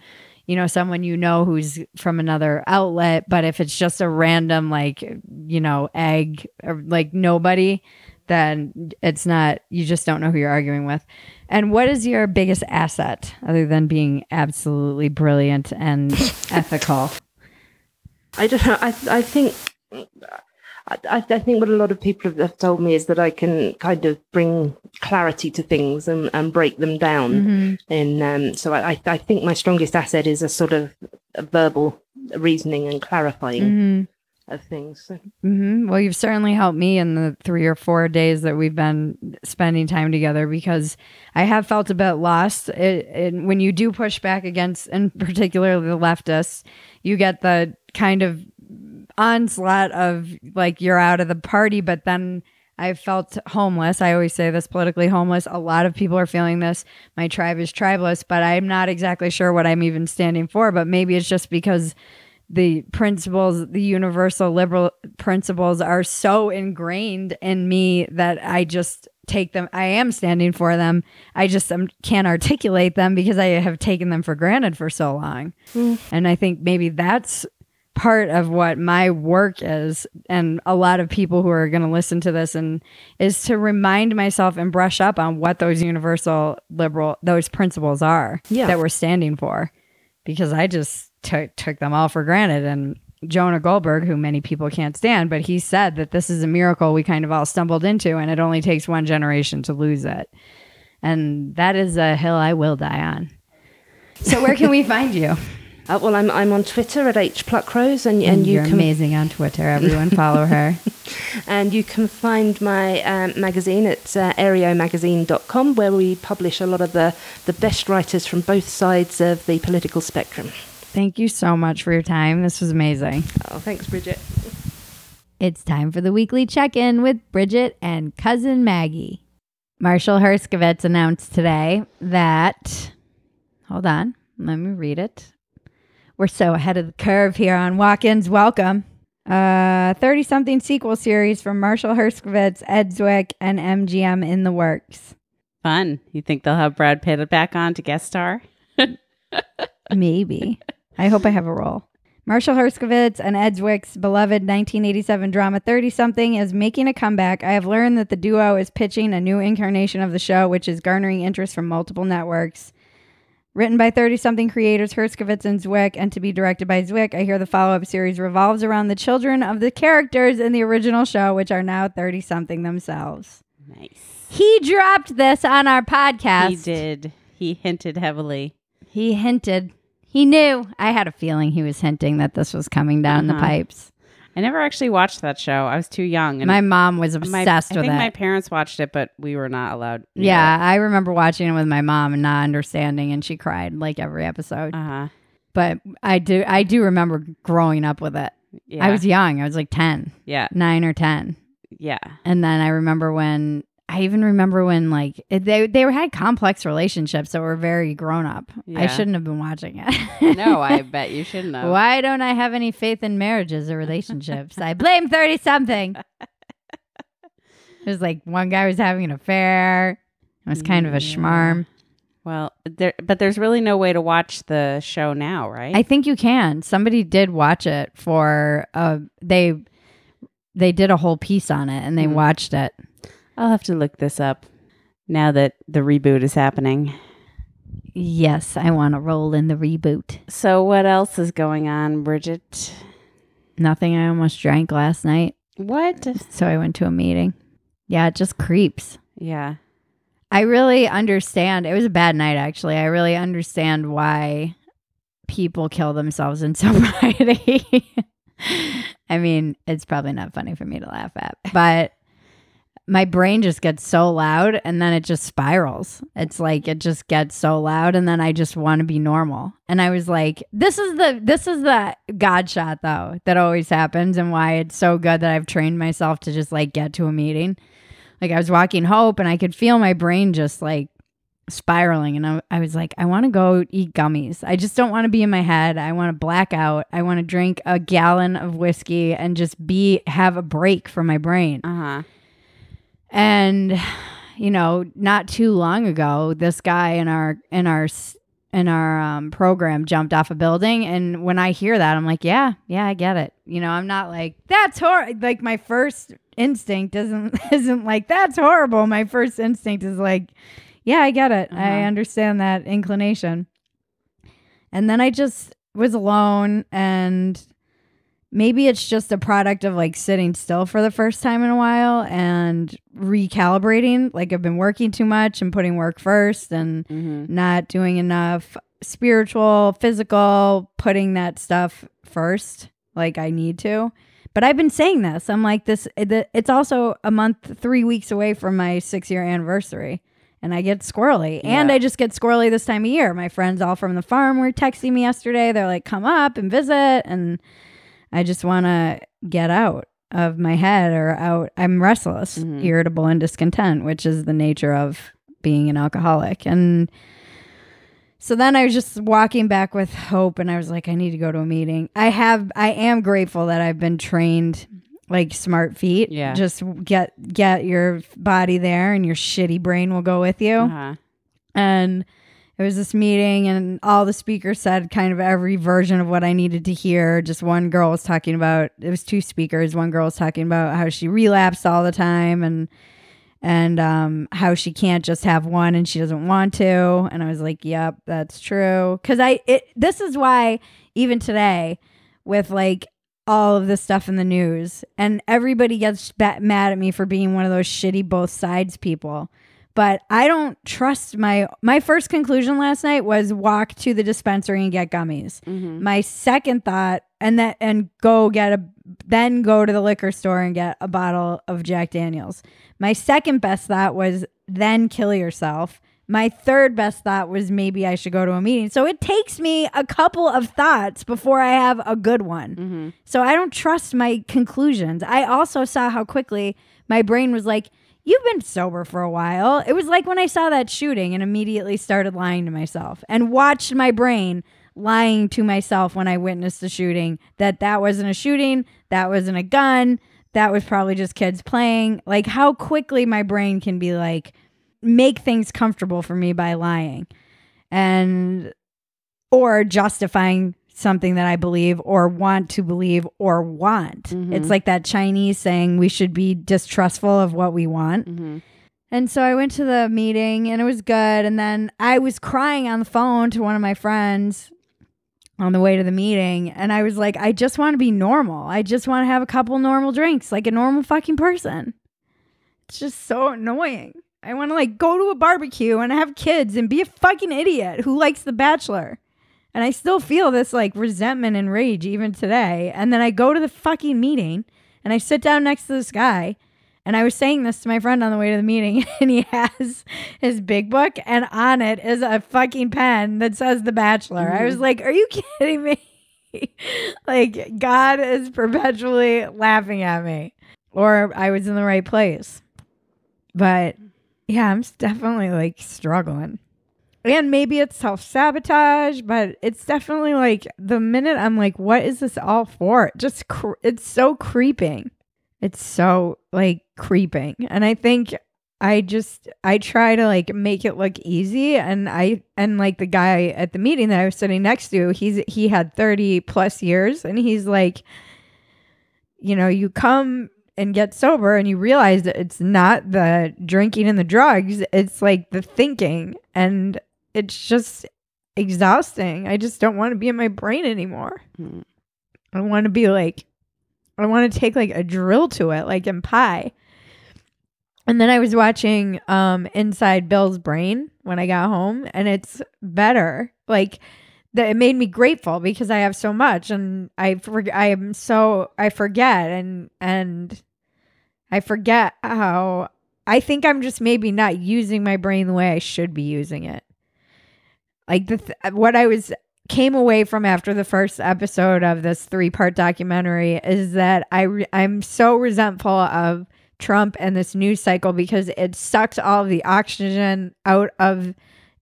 you know someone you know who's from another outlet, but if it's just a random like you know egg or like nobody then it's not, you just don't know who you're arguing with. And what is your biggest asset other than being absolutely brilliant and ethical? I don't know. I, I think. I, I, think what a lot of people have told me is that I can kind of bring clarity to things and, and break them down. Mm-hmm. And um, so I, I think my strongest asset is a sort of a verbal reasoning and clarifying. Mm-hmm of things. Mm-hmm. Well, you've certainly helped me in the three or four days that we've been spending time together because I have felt a bit lost. It, it, when you do push back against, and particularly the leftists, you get the kind of onslaught of like you're out of the party, but then. I felt homeless. I always say this politically homeless. A lot of people are feeling this. My tribe is tribeless, but I'm not exactly sure what I'm even standing for. But maybe it's just because the principles, the universal liberal principles are so ingrained in me that I just take them. I am standing for them. I just um, can't articulate them because I have taken them for granted for so long. Mm. And I think maybe that's part of what my work is and a lot of people who are going to listen to this and is to remind myself and brush up on what those universal liberal those principles are yeah. that we're standing for because i just took took them all for granted. And Jonah Goldberg, who many people can't stand, but he said that this is a miracle we kind of all stumbled into, and it only takes one generation to lose it. And that is a hill I will die on. So where can we find you? Uh, well, I'm I'm on Twitter at h pluckrose, and and, and you are can... amazing on Twitter. Everyone follow her. and you can find my um, magazine at uh, where we publish a lot of the the best writers from both sides of the political spectrum. Thank you so much for your time. This was amazing. Oh, thanks, Bridget. It's time for the weekly check in with Bridget and cousin Maggie. Marshall Herskovitz announced today that, hold on, let me read it. We're so ahead of the curve here on walk ins. Welcome. Uh, 30 something sequel series from Marshall Herskovitz, Ed Zwick, and MGM in the works. Fun. You think they'll have Brad Pitt back on to guest star? Maybe. I hope I have a role. Marshall Herskovitz and Ed Zwick's beloved 1987 drama 30 something is making a comeback. I have learned that the duo is pitching a new incarnation of the show, which is garnering interest from multiple networks. Written by 30 something creators Herskovitz and Zwick, and to be directed by Zwick, I hear the follow up series revolves around the children of the characters in the original show, which are now 30 something themselves. Nice. He dropped this on our podcast. He did. He hinted heavily. He hinted. He knew. I had a feeling he was hinting that this was coming down uh-huh. the pipes. I never actually watched that show. I was too young. And my mom was obsessed my, with it. I think it. my parents watched it, but we were not allowed. Yeah, I remember watching it with my mom and not understanding, and she cried like every episode. Uh-huh. But I do, I do remember growing up with it. Yeah. I was young. I was like ten. Yeah, nine or ten. Yeah, and then I remember when I even remember when like they they had complex relationships that were very grown up. Yeah. I shouldn't have been watching it. no, I bet you shouldn't have. Why don't I have any faith in marriages or relationships? I blame thirty something. It was like one guy was having an affair. It was kind of a schmarm. Well, there, but there's really no way to watch the show now, right? I think you can. Somebody did watch it for uh they they did a whole piece on it and they mm. watched it. I'll have to look this up now that the reboot is happening. Yes, I want to roll in the reboot. So, what else is going on, Bridget? Nothing. I almost drank last night. What? So, I went to a meeting. Yeah, it just creeps. Yeah. I really understand. It was a bad night, actually. I really understand why people kill themselves in sobriety. I mean, it's probably not funny for me to laugh at, but my brain just gets so loud and then it just spirals. It's like it just gets so loud and then I just want to be normal. And I was like, this is the this is the god shot though that always happens and why it's so good that I've trained myself to just like get to a meeting. Like I was walking hope and I could feel my brain just like spiraling and I, I was like, I want to go eat gummies. I just don't want to be in my head. I want to black out. I want to drink a gallon of whiskey and just be have a break for my brain. Uh-huh and you know, not too long ago, this guy in our in our in our um, program jumped off a building, and when I hear that, I'm like, yeah, yeah, I get it. You know, I'm not like that's horrible. Like my first instinct isn't isn't like that's horrible. My first instinct is like, yeah, I get it. Uh-huh. I understand that inclination. And then I just was alone and maybe it's just a product of like sitting still for the first time in a while and recalibrating. Like I've been working too much and putting work first and mm-hmm. not doing enough spiritual, physical, putting that stuff first like I need to. But I've been saying this. I'm like this it's also a month 3 weeks away from my 6 year anniversary and I get squirrely. Yeah. And I just get squirrely this time of year. My friends all from the farm were texting me yesterday. They're like, "Come up and visit." And I just want to get out of my head or out. I'm restless, mm-hmm. irritable, and discontent, which is the nature of being an alcoholic. And so then I was just walking back with hope and I was like, I need to go to a meeting. I have, I am grateful that I've been trained like smart feet. Yeah. Just get, get your body there and your shitty brain will go with you. Uh-huh. And, it was this meeting and all the speakers said kind of every version of what I needed to hear. Just one girl was talking about it was two speakers. One girl was talking about how she relapsed all the time and and um, how she can't just have one and she doesn't want to. And I was like, "Yep, that's true." Cuz I it this is why even today with like all of this stuff in the news and everybody gets mad at me for being one of those shitty both sides people but I don't trust my my first conclusion last night was walk to the dispensary and get gummies. Mm-hmm. My second thought and that and go get a then go to the liquor store and get a bottle of Jack Daniels. My second best thought was then kill yourself. My third best thought was maybe I should go to a meeting. So it takes me a couple of thoughts before I have a good one. Mm-hmm. So I don't trust my conclusions. I also saw how quickly my brain was like, You've been sober for a while. It was like when I saw that shooting and immediately started lying to myself and watched my brain lying to myself when I witnessed the shooting that that wasn't a shooting, that wasn't a gun, that was probably just kids playing. Like how quickly my brain can be like make things comfortable for me by lying and or justifying something that I believe or want to believe or want. Mm-hmm. It's like that Chinese saying we should be distrustful of what we want. Mm-hmm. And so I went to the meeting and it was good. And then I was crying on the phone to one of my friends on the way to the meeting. And I was like, I just want to be normal. I just want to have a couple normal drinks like a normal fucking person. It's just so annoying. I want to like go to a barbecue and have kids and be a fucking idiot who likes The Bachelor. And I still feel this like resentment and rage even today. And then I go to the fucking meeting and I sit down next to this guy. And I was saying this to my friend on the way to the meeting, and he has his big book, and on it is a fucking pen that says The Bachelor. Mm-hmm. I was mm-hmm. like, Are you kidding me? like, God is perpetually laughing at me. Or I was in the right place. But yeah, I'm definitely like struggling and maybe it's self sabotage, but it's definitely like the minute I'm like, what is this all for? just cr- it's so creeping. It's so like creeping, and I think I just I try to like make it look easy, and I and like the guy at the meeting that I was sitting next to, he's he had thirty plus years, and he's like, you know, you come and get sober and you realize that it's not the drinking and the drugs. It's like the thinking. And it's just exhausting. I just don't want to be in my brain anymore. Mm. I want to be like, I want to take like a drill to it, like in Pi. And then I was watching um Inside Bill's Brain when I got home, and it's better. Like that, it made me grateful because I have so much, and I for, I am so I forget and and I forget how I think I'm just maybe not using my brain the way I should be using it. Like the th- what I was came away from after the first episode of this three part documentary is that I I'm so resentful of Trump and this news cycle because it sucks all of the oxygen out of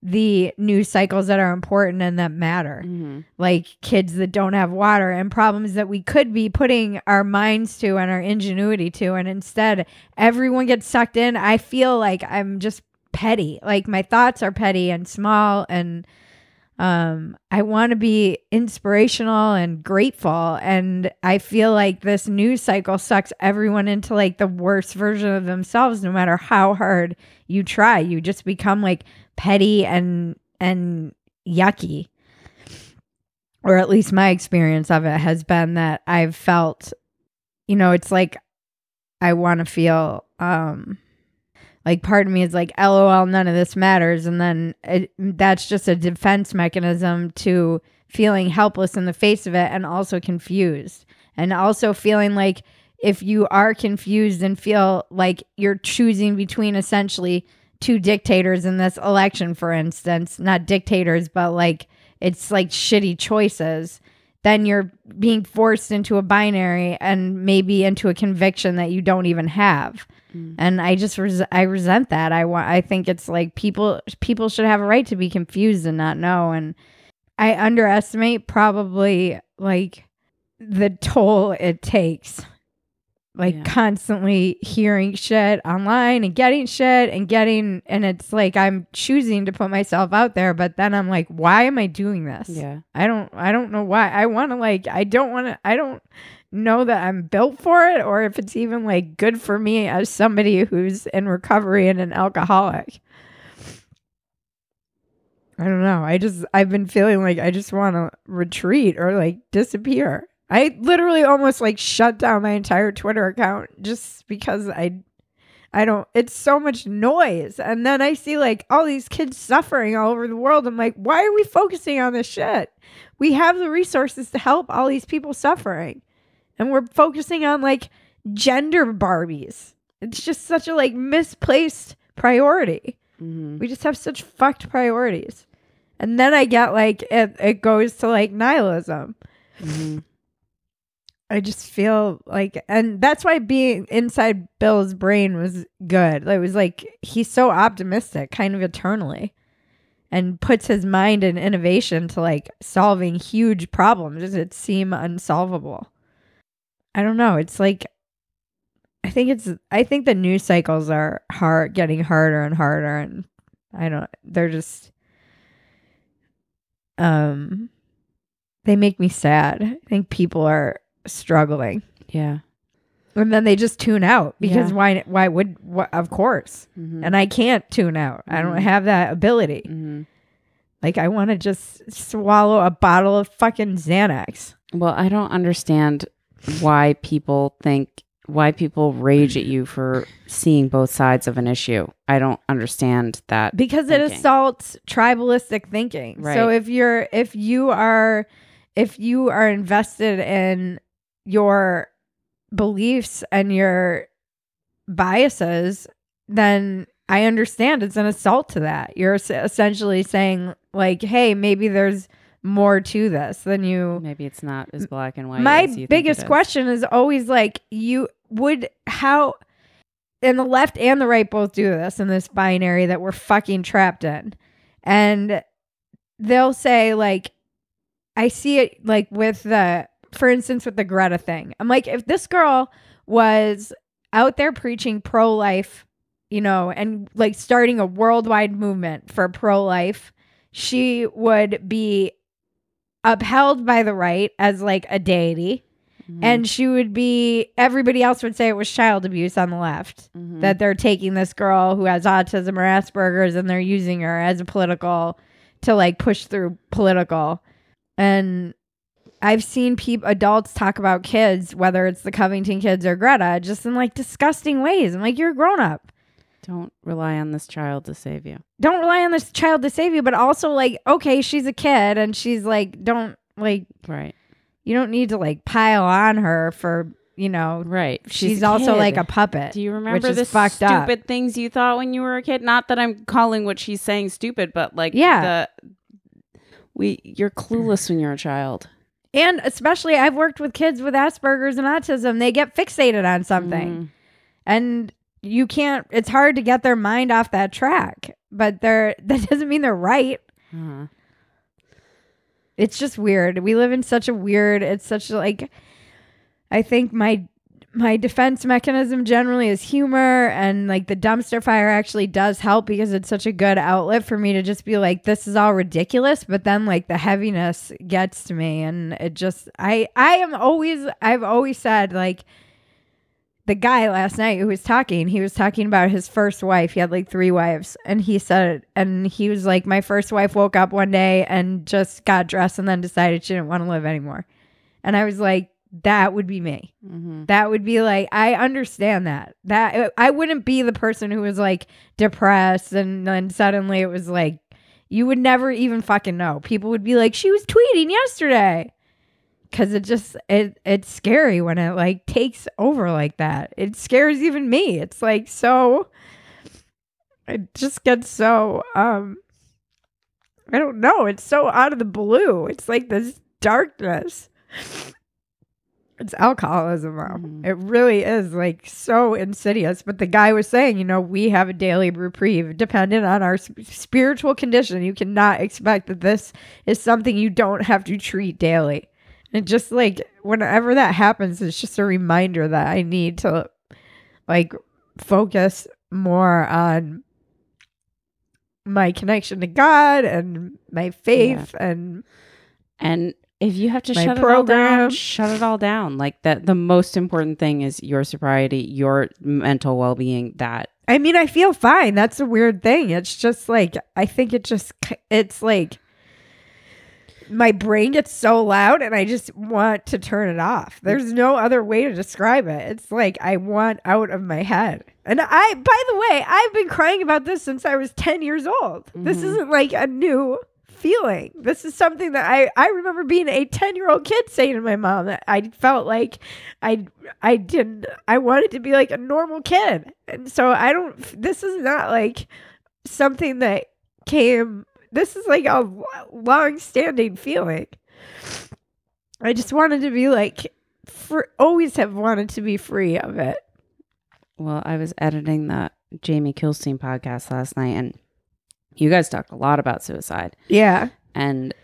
the news cycles that are important and that matter. Mm-hmm. Like kids that don't have water and problems that we could be putting our minds to and our ingenuity to. And instead, everyone gets sucked in. I feel like I'm just petty. Like my thoughts are petty and small and um I want to be inspirational and grateful and I feel like this news cycle sucks everyone into like the worst version of themselves no matter how hard you try. You just become like petty and and yucky. Or at least my experience of it has been that I've felt you know, it's like I want to feel um like part of me is like lol none of this matters. And then it, that's just a defense mechanism to feeling helpless in the face of it and also confused. And also feeling like if you are confused and feel like you're choosing between essentially two dictators in this election for instance not dictators but like it's like shitty choices then you're being forced into a binary and maybe into a conviction that you don't even have Mm. And I just res- I resent that. I want I think it's like people people should have a right to be confused and not know and I underestimate probably like the toll it takes like yeah. constantly hearing shit online and getting shit and getting and it's like I'm choosing to put myself out there but then I'm like why am I doing this? Yeah. I don't I don't know why. I want to like I don't want to I don't know that I'm built for it or if it's even like good for me as somebody who's in recovery and an alcoholic. I don't know. I just I've been feeling like I just want to retreat or like disappear. I literally almost like shut down my entire Twitter account just because I I don't it's so much noise. And then I see like all these kids suffering all over the world. I'm like, why are we focusing on this shit? We have the resources to help all these people suffering and we're focusing on like gender Barbies. It's just such a like misplaced priority. Mm-hmm. We just have such fucked priorities. And then I get like it, it goes to like nihilism. Mm-hmm. I just feel like, and that's why being inside Bill's brain was good. It was like he's so optimistic, kind of eternally. and puts his mind and innovation to like solving huge problems that seem unsolvable. I don't know. It's like I think it's I think the news cycles are hard getting harder and harder and I don't they're just um they make me sad. I think people are struggling. Yeah. And then they just tune out because yeah. why why would of course. Mm-hmm. And I can't tune out. Mm-hmm. I don't mm-hmm. have that ability. Mm-hmm. Like I want to just swallow a bottle of fucking Xanax. Well, I don't understand why people think why people rage at you for seeing both sides of an issue. I don't understand that. Because thinking. it assaults tribalistic thinking. Right. So if you're if you are if you are invested in your beliefs and your biases, then I understand it's an assault to that. You're essentially saying like, "Hey, maybe there's more to this than you maybe it's not as black and white my biggest question is always like you would how and the left and the right both do this in this binary that we're fucking trapped in. And they'll say like i see it like with the for instance with the greta thing. I'm like if this girl was out there preaching pro-life you know and like starting a worldwide movement for pro-life she would be upheld by the right as like a deity. Mm-hmm. And she would be, everybody else would say it was child abuse on the left. Mm-hmm. That they're taking this girl who has autism or Asperger's and they're using her as a political, to like push through political. And I've seen people, adults talk about kids, whether it's the Covington kids or Greta, just in like disgusting ways. I'm like, you're a grown up. Don't rely on this child to save you. Don't rely on this child to save you, but also like, okay, she's a kid and she's like, don't like, right. You don't need to like pile on her for you know, right. She's, she's also like a puppet. Do you remember the stupid up. things you thought when you were a kid? Not that I'm calling what she's saying stupid, but like, yeah, the, we you're clueless when you're a child. And especially, I've worked with kids with Asperger's and autism. They get fixated on something, mm. and you can't it's hard to get their mind off that track but they're that doesn't mean they're right uh-huh. it's just weird we live in such a weird it's such like i think my my defense mechanism generally is humor and like the dumpster fire actually does help because it's such a good outlet for me to just be like this is all ridiculous but then like the heaviness gets to me and it just i i am always i've always said like the guy last night who was talking, he was talking about his first wife. He had like three wives. And he said, and he was like, My first wife woke up one day and just got dressed and then decided she didn't want to live anymore. And I was like, that would be me. Mm-hmm. That would be like I understand that. That I wouldn't be the person who was like depressed and then suddenly it was like you would never even fucking know. People would be like she was tweeting yesterday because it just it it's scary when it like takes over like that. It scares even me. It's like so it just gets so um i don't know. It's so out of the blue. It's like this darkness. It's alcoholism mm. it really is like so insidious. But the guy was saying you know we have a daily reprieve. Dependent on our sp- spiritual condition you cannot expect that this is something you don't have to treat daily and just like whenever that happens, it's just a reminder that I need to like focus more on my connection to God and my faith yeah. and and if you have to shut program. it all down, shut it all down. Like that the most important thing is your sobriety, your mental well-being that I mean, I feel fine. That's a weird thing. It's just like I think it just it's like my brain gets so loud and I just want to turn it off. There's no other way to describe it. It's like I want out of my head. And I, by the way, I've been crying about this since I was 10 years old. Mm-hmm. This isn't like a new feeling. This is something that I, I remember being a 10 year old kid saying to my mom that I felt like I, I didn't, I wanted to be like a normal kid. And so I don't, this is not like something that came this is like a long standing feeling. I just wanted to be like, for always have wanted to be free of it. Well, I was editing the Jamie Kilstein podcast last night and you guys talked a lot about suicide. Yeah. And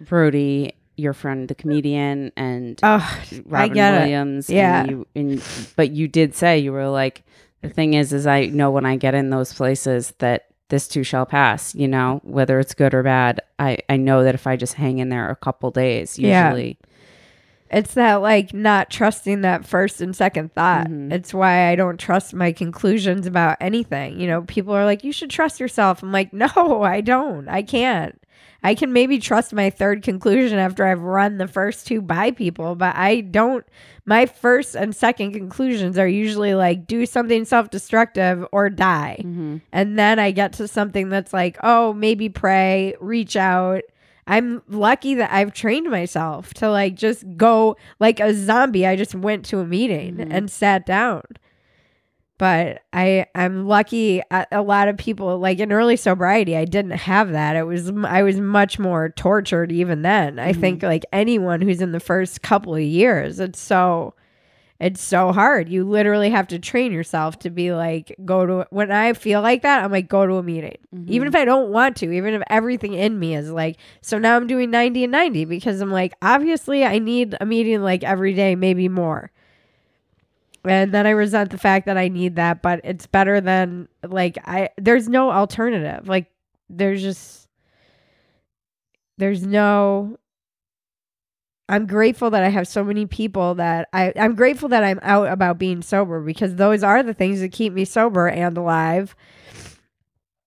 Brody, your friend, the comedian, and oh, Robin Williams. It. Yeah. And you, and, but you did say you were like, the thing is, is I know when I get in those places that this too shall pass. You know, whether it's good or bad. I I know that if I just hang in there a couple days, usually. Yeah. It's that like not trusting that first and second thought. Mm-hmm. It's why I don't trust my conclusions about anything. You know, people are like, you should trust yourself. I'm like, no, I don't. I can't. I can maybe trust my third conclusion after I've run the first two by people, but I don't. My first and second conclusions are usually like do something self destructive or die. Mm-hmm. And then I get to something that's like, oh, maybe pray, reach out. I'm lucky that I've trained myself to like just go like a zombie. I just went to a meeting mm-hmm. and sat down but I I'm lucky a lot of people like in early sobriety I didn't have that. It was I was much more tortured even then. Mm-hmm. I think like anyone who's in the first couple of years, it's so it's so hard. You literally have to train yourself to be like go to when I feel like that, I'm like go to a meeting. Mm-hmm. Even if I don't want to, even if everything in me is like so now I'm doing 90 and 90 because I'm like obviously I need a meeting like every day, maybe more and then I resent the fact that I need that, but it's better than like I there's no alternative. Like there's just there's no I'm grateful that I have so many people that I I'm grateful that I'm out about being sober because those are the things that keep me sober and alive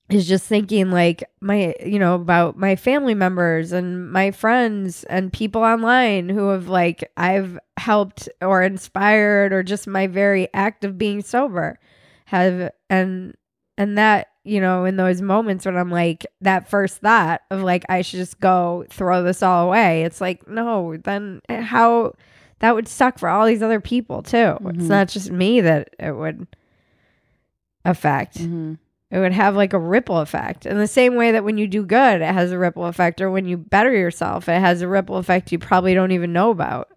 is just thinking like my you know about my family members and my friends and people online who have like I've helped or inspired or just my very act of being sober have and and that you know in those moments when I'm like that first thought of like I should just go throw this all away it's like no then how that would suck for all these other people too. Mm-hmm. it's not just me that it would affect. Mm-hmm it would have like a ripple effect. In the same way that when you do good, it has a ripple effect, or when you better yourself, it has a ripple effect you probably don't even know about.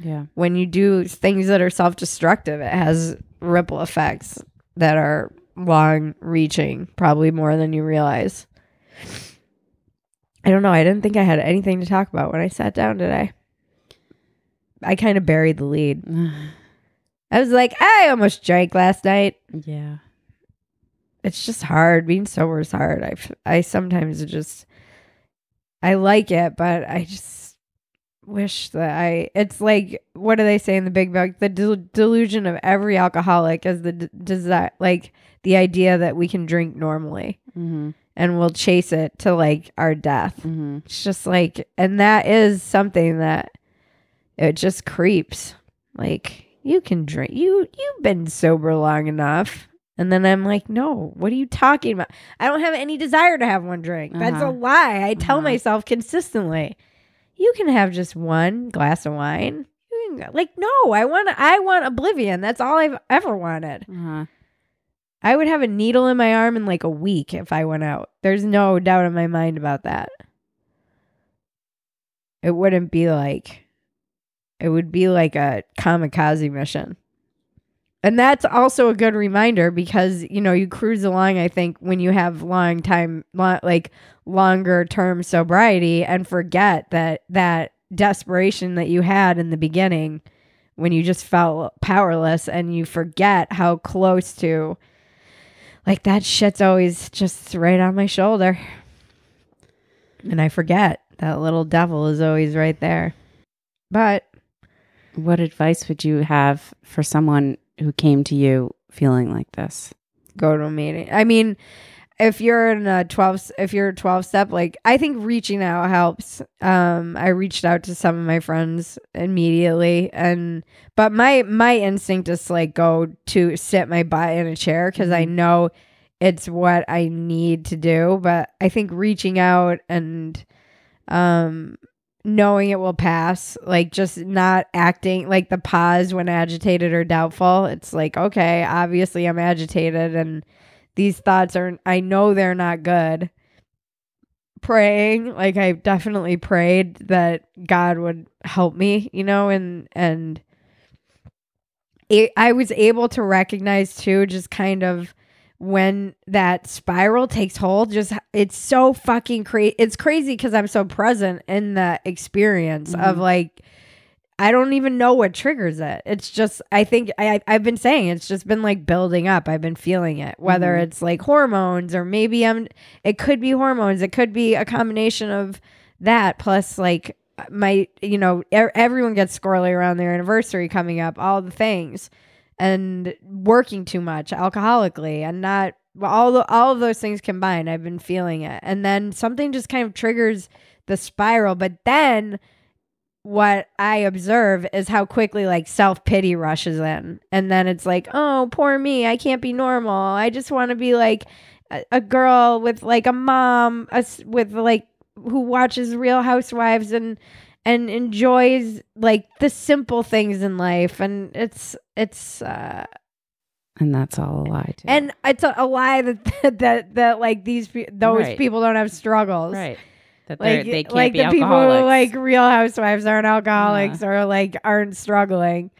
Yeah. When you do things that are self destructive, it has ripple effects that are long reaching, probably more than you realize. I don't know. I didn't think I had anything to talk about when I sat down today. I kind of buried the lead. I was like, I almost drank last night. Yeah it's just hard. Being sober is hard. I I sometimes just I like it, but I just wish that I. It's like what do they say in the Big Book? The del- delusion of every alcoholic is the desire, like the idea that we can drink normally. Mm-hmm. And we'll chase it to like our death. Mm-hmm. It's just like, and that is something that it just creeps. Like you can drink. You you've been sober long enough and then I'm like, no, what are you talking about? I don't have any desire to have one drink. That's uh-huh. a lie. I tell uh-huh. myself consistently, you can have just one glass of wine. Like, no, I want I want oblivion. That's all I've ever wanted. Uh-huh. I would have a needle in my arm in like a week if I went out. There's no doubt in my mind about that. It wouldn't be like it would be like a kamikaze mission. And that's also a good reminder because, you know, you cruise along, I think, when you have long time, long, like longer term sobriety and forget that that desperation that you had in the beginning when you just felt powerless and you forget how close to, like, that shit's always just right on my shoulder. And I forget that little devil is always right there. But what advice would you have for someone who came to you feeling like this? Go to a meeting. I mean, if you're in a 12 if you're a 12 step like i think reaching out helps um i reached out to some of my friends immediately and but my my instinct is to like go to sit my butt in a chair because i mm-hmm. know it's what i need to do but i think reaching out and um knowing it will pass, like just not acting like the pause when agitated or doubtful. It's like, okay, obviously I'm agitated and these thoughts are, I know they're not good. Praying, like I definitely prayed that God would help me, you know, and, and I was able to recognize too, just kind of when that spiral takes hold just it's so fucking crazy it's crazy because i'm so present in the experience mm-hmm. of like i don't even know what triggers it it's just i think I, i've been saying it's just been like building up i've been feeling it whether mm-hmm. it's like hormones or maybe i'm it could be hormones it could be a combination of that plus like my you know er- everyone gets squirrely around their anniversary coming up all the things and working too much alcoholically and not all the, all of those things combined i've been feeling it. And then something just kind of triggers the spiral but then what i observe is how quickly like self-pity rushes in. And then it's like oh poor me i can't be normal. I just want to be like a, a girl with like a mom a, with like who watches real housewives and and enjoys like the simple things in life and it's it's uh and that's all a lie too. and it's a, a lie that that that like these those right. people don't have struggles right that like they can't like be the people who like real housewives aren't alcoholics yeah. or like aren't struggling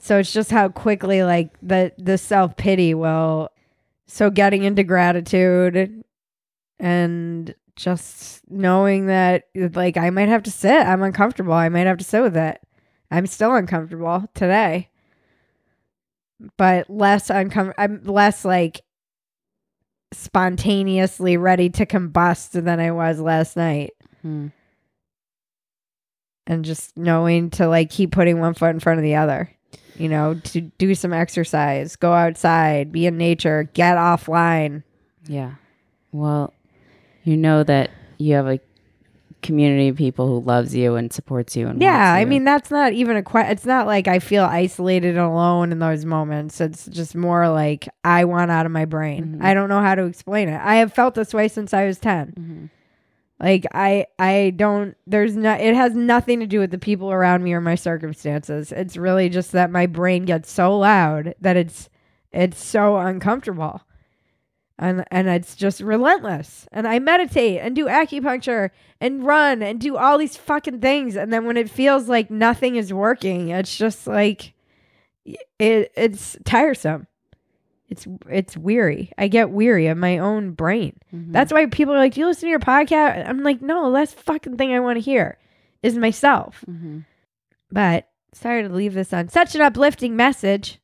so it's just how quickly like the the self-pity will so getting into gratitude and just knowing that like I might have to sit. I'm uncomfortable. I might have to sit with it. I'm still uncomfortable today. But less uncomfortable I'm less like spontaneously ready to combust than I was last night. Hmm. And just knowing to like keep putting one foot in front of the other. You know, to do some exercise, go outside, be in nature, get offline. Yeah. Well, you know that you have a community of people who loves you and supports you and yeah i mean that's not even a question it's not like i feel isolated and alone in those moments. It's just more like i want out of my brain. Mm-hmm. i don't know how to explain it. I have felt this way since i was 10 mm-hmm. like i i don't there's no it has nothing to do with the people around me or my circumstances. It's really just that my brain gets so loud that it's it's so uncomfortable and and it's just relentless. And I meditate and do acupuncture and run and do all these fucking things. And then when it feels like nothing is working, it's just like it it's tiresome. It's it's weary. I get weary of my own brain. Mm-hmm. That's why people are like, "Do you listen to your podcast?" I'm like, "No, last fucking thing I want to hear is myself." Mm-hmm. But sorry to leave this on such an uplifting message.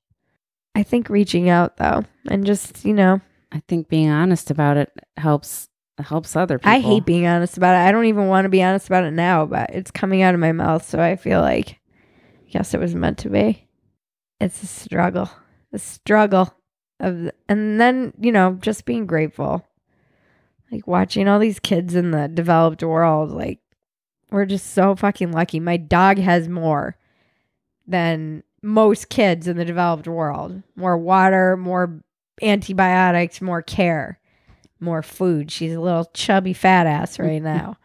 I think reaching out though, and just you know I think being honest about it helps helps other people. I hate being honest about it. I don't even want to be honest about it now, but it's coming out of my mouth, so I feel like I guess it was meant to be. It's a struggle. A struggle of and then, you know, just being grateful. Like watching all these kids in the developed world, like we're just so fucking lucky. My dog has more than most kids in the developed world. More water, more antibiotics, more care, more food. She's a little chubby fat ass right now.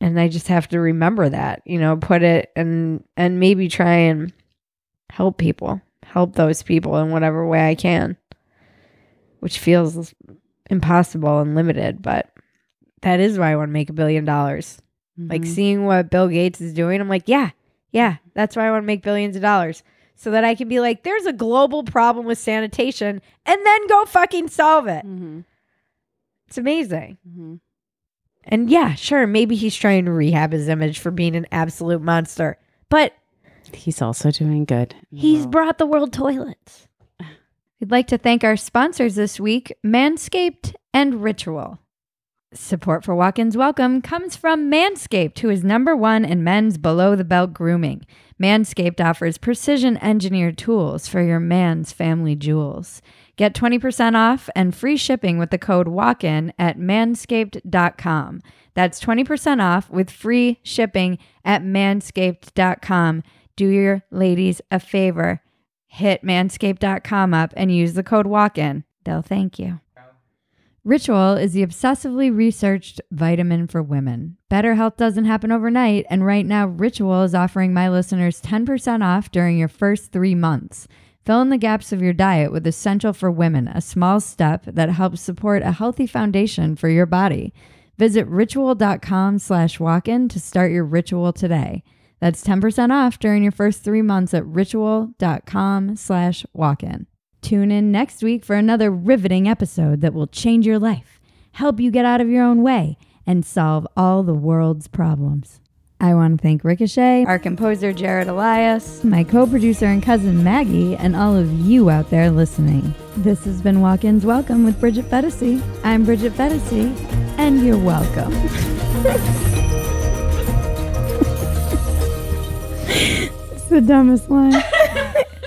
and I just have to remember that, you know, put it and and maybe try and help people, help those people in whatever way I can. Which feels impossible and limited, but that is why I want to make a billion dollars. Mm-hmm. Like seeing what Bill Gates is doing, I'm like, yeah, yeah, that's why I want to make billions of dollars so that I can be like, there's a global problem with sanitation and then go fucking solve it. Mm-hmm. It's amazing. Mm-hmm. And yeah, sure, maybe he's trying to rehab his image for being an absolute monster, but he's also doing good. He's brought the world toilets. We'd like to thank our sponsors this week Manscaped and Ritual. Support for Walk Ins Welcome comes from Manscaped, who is number one in men's below the belt grooming. Manscaped offers precision engineered tools for your man's family jewels. Get 20% off and free shipping with the code WALKIN at manscaped.com. That's 20% off with free shipping at manscaped.com. Do your ladies a favor. Hit manscaped.com up and use the code WALKIN. They'll thank you. Ritual is the obsessively researched vitamin for women. Better health doesn't happen overnight, and right now, Ritual is offering my listeners 10% off during your first three months. Fill in the gaps of your diet with Essential for Women, a small step that helps support a healthy foundation for your body. Visit ritual.com slash walk-in to start your ritual today. That's 10% off during your first three months at ritual.com slash walk-in. Tune in next week for another riveting episode that will change your life, help you get out of your own way, and solve all the world's problems. I want to thank Ricochet, our composer Jared Elias, my co producer and cousin Maggie, and all of you out there listening. This has been Walk In's Welcome with Bridget Phetasy. I'm Bridget Phetasy, and you're welcome. it's the dumbest line.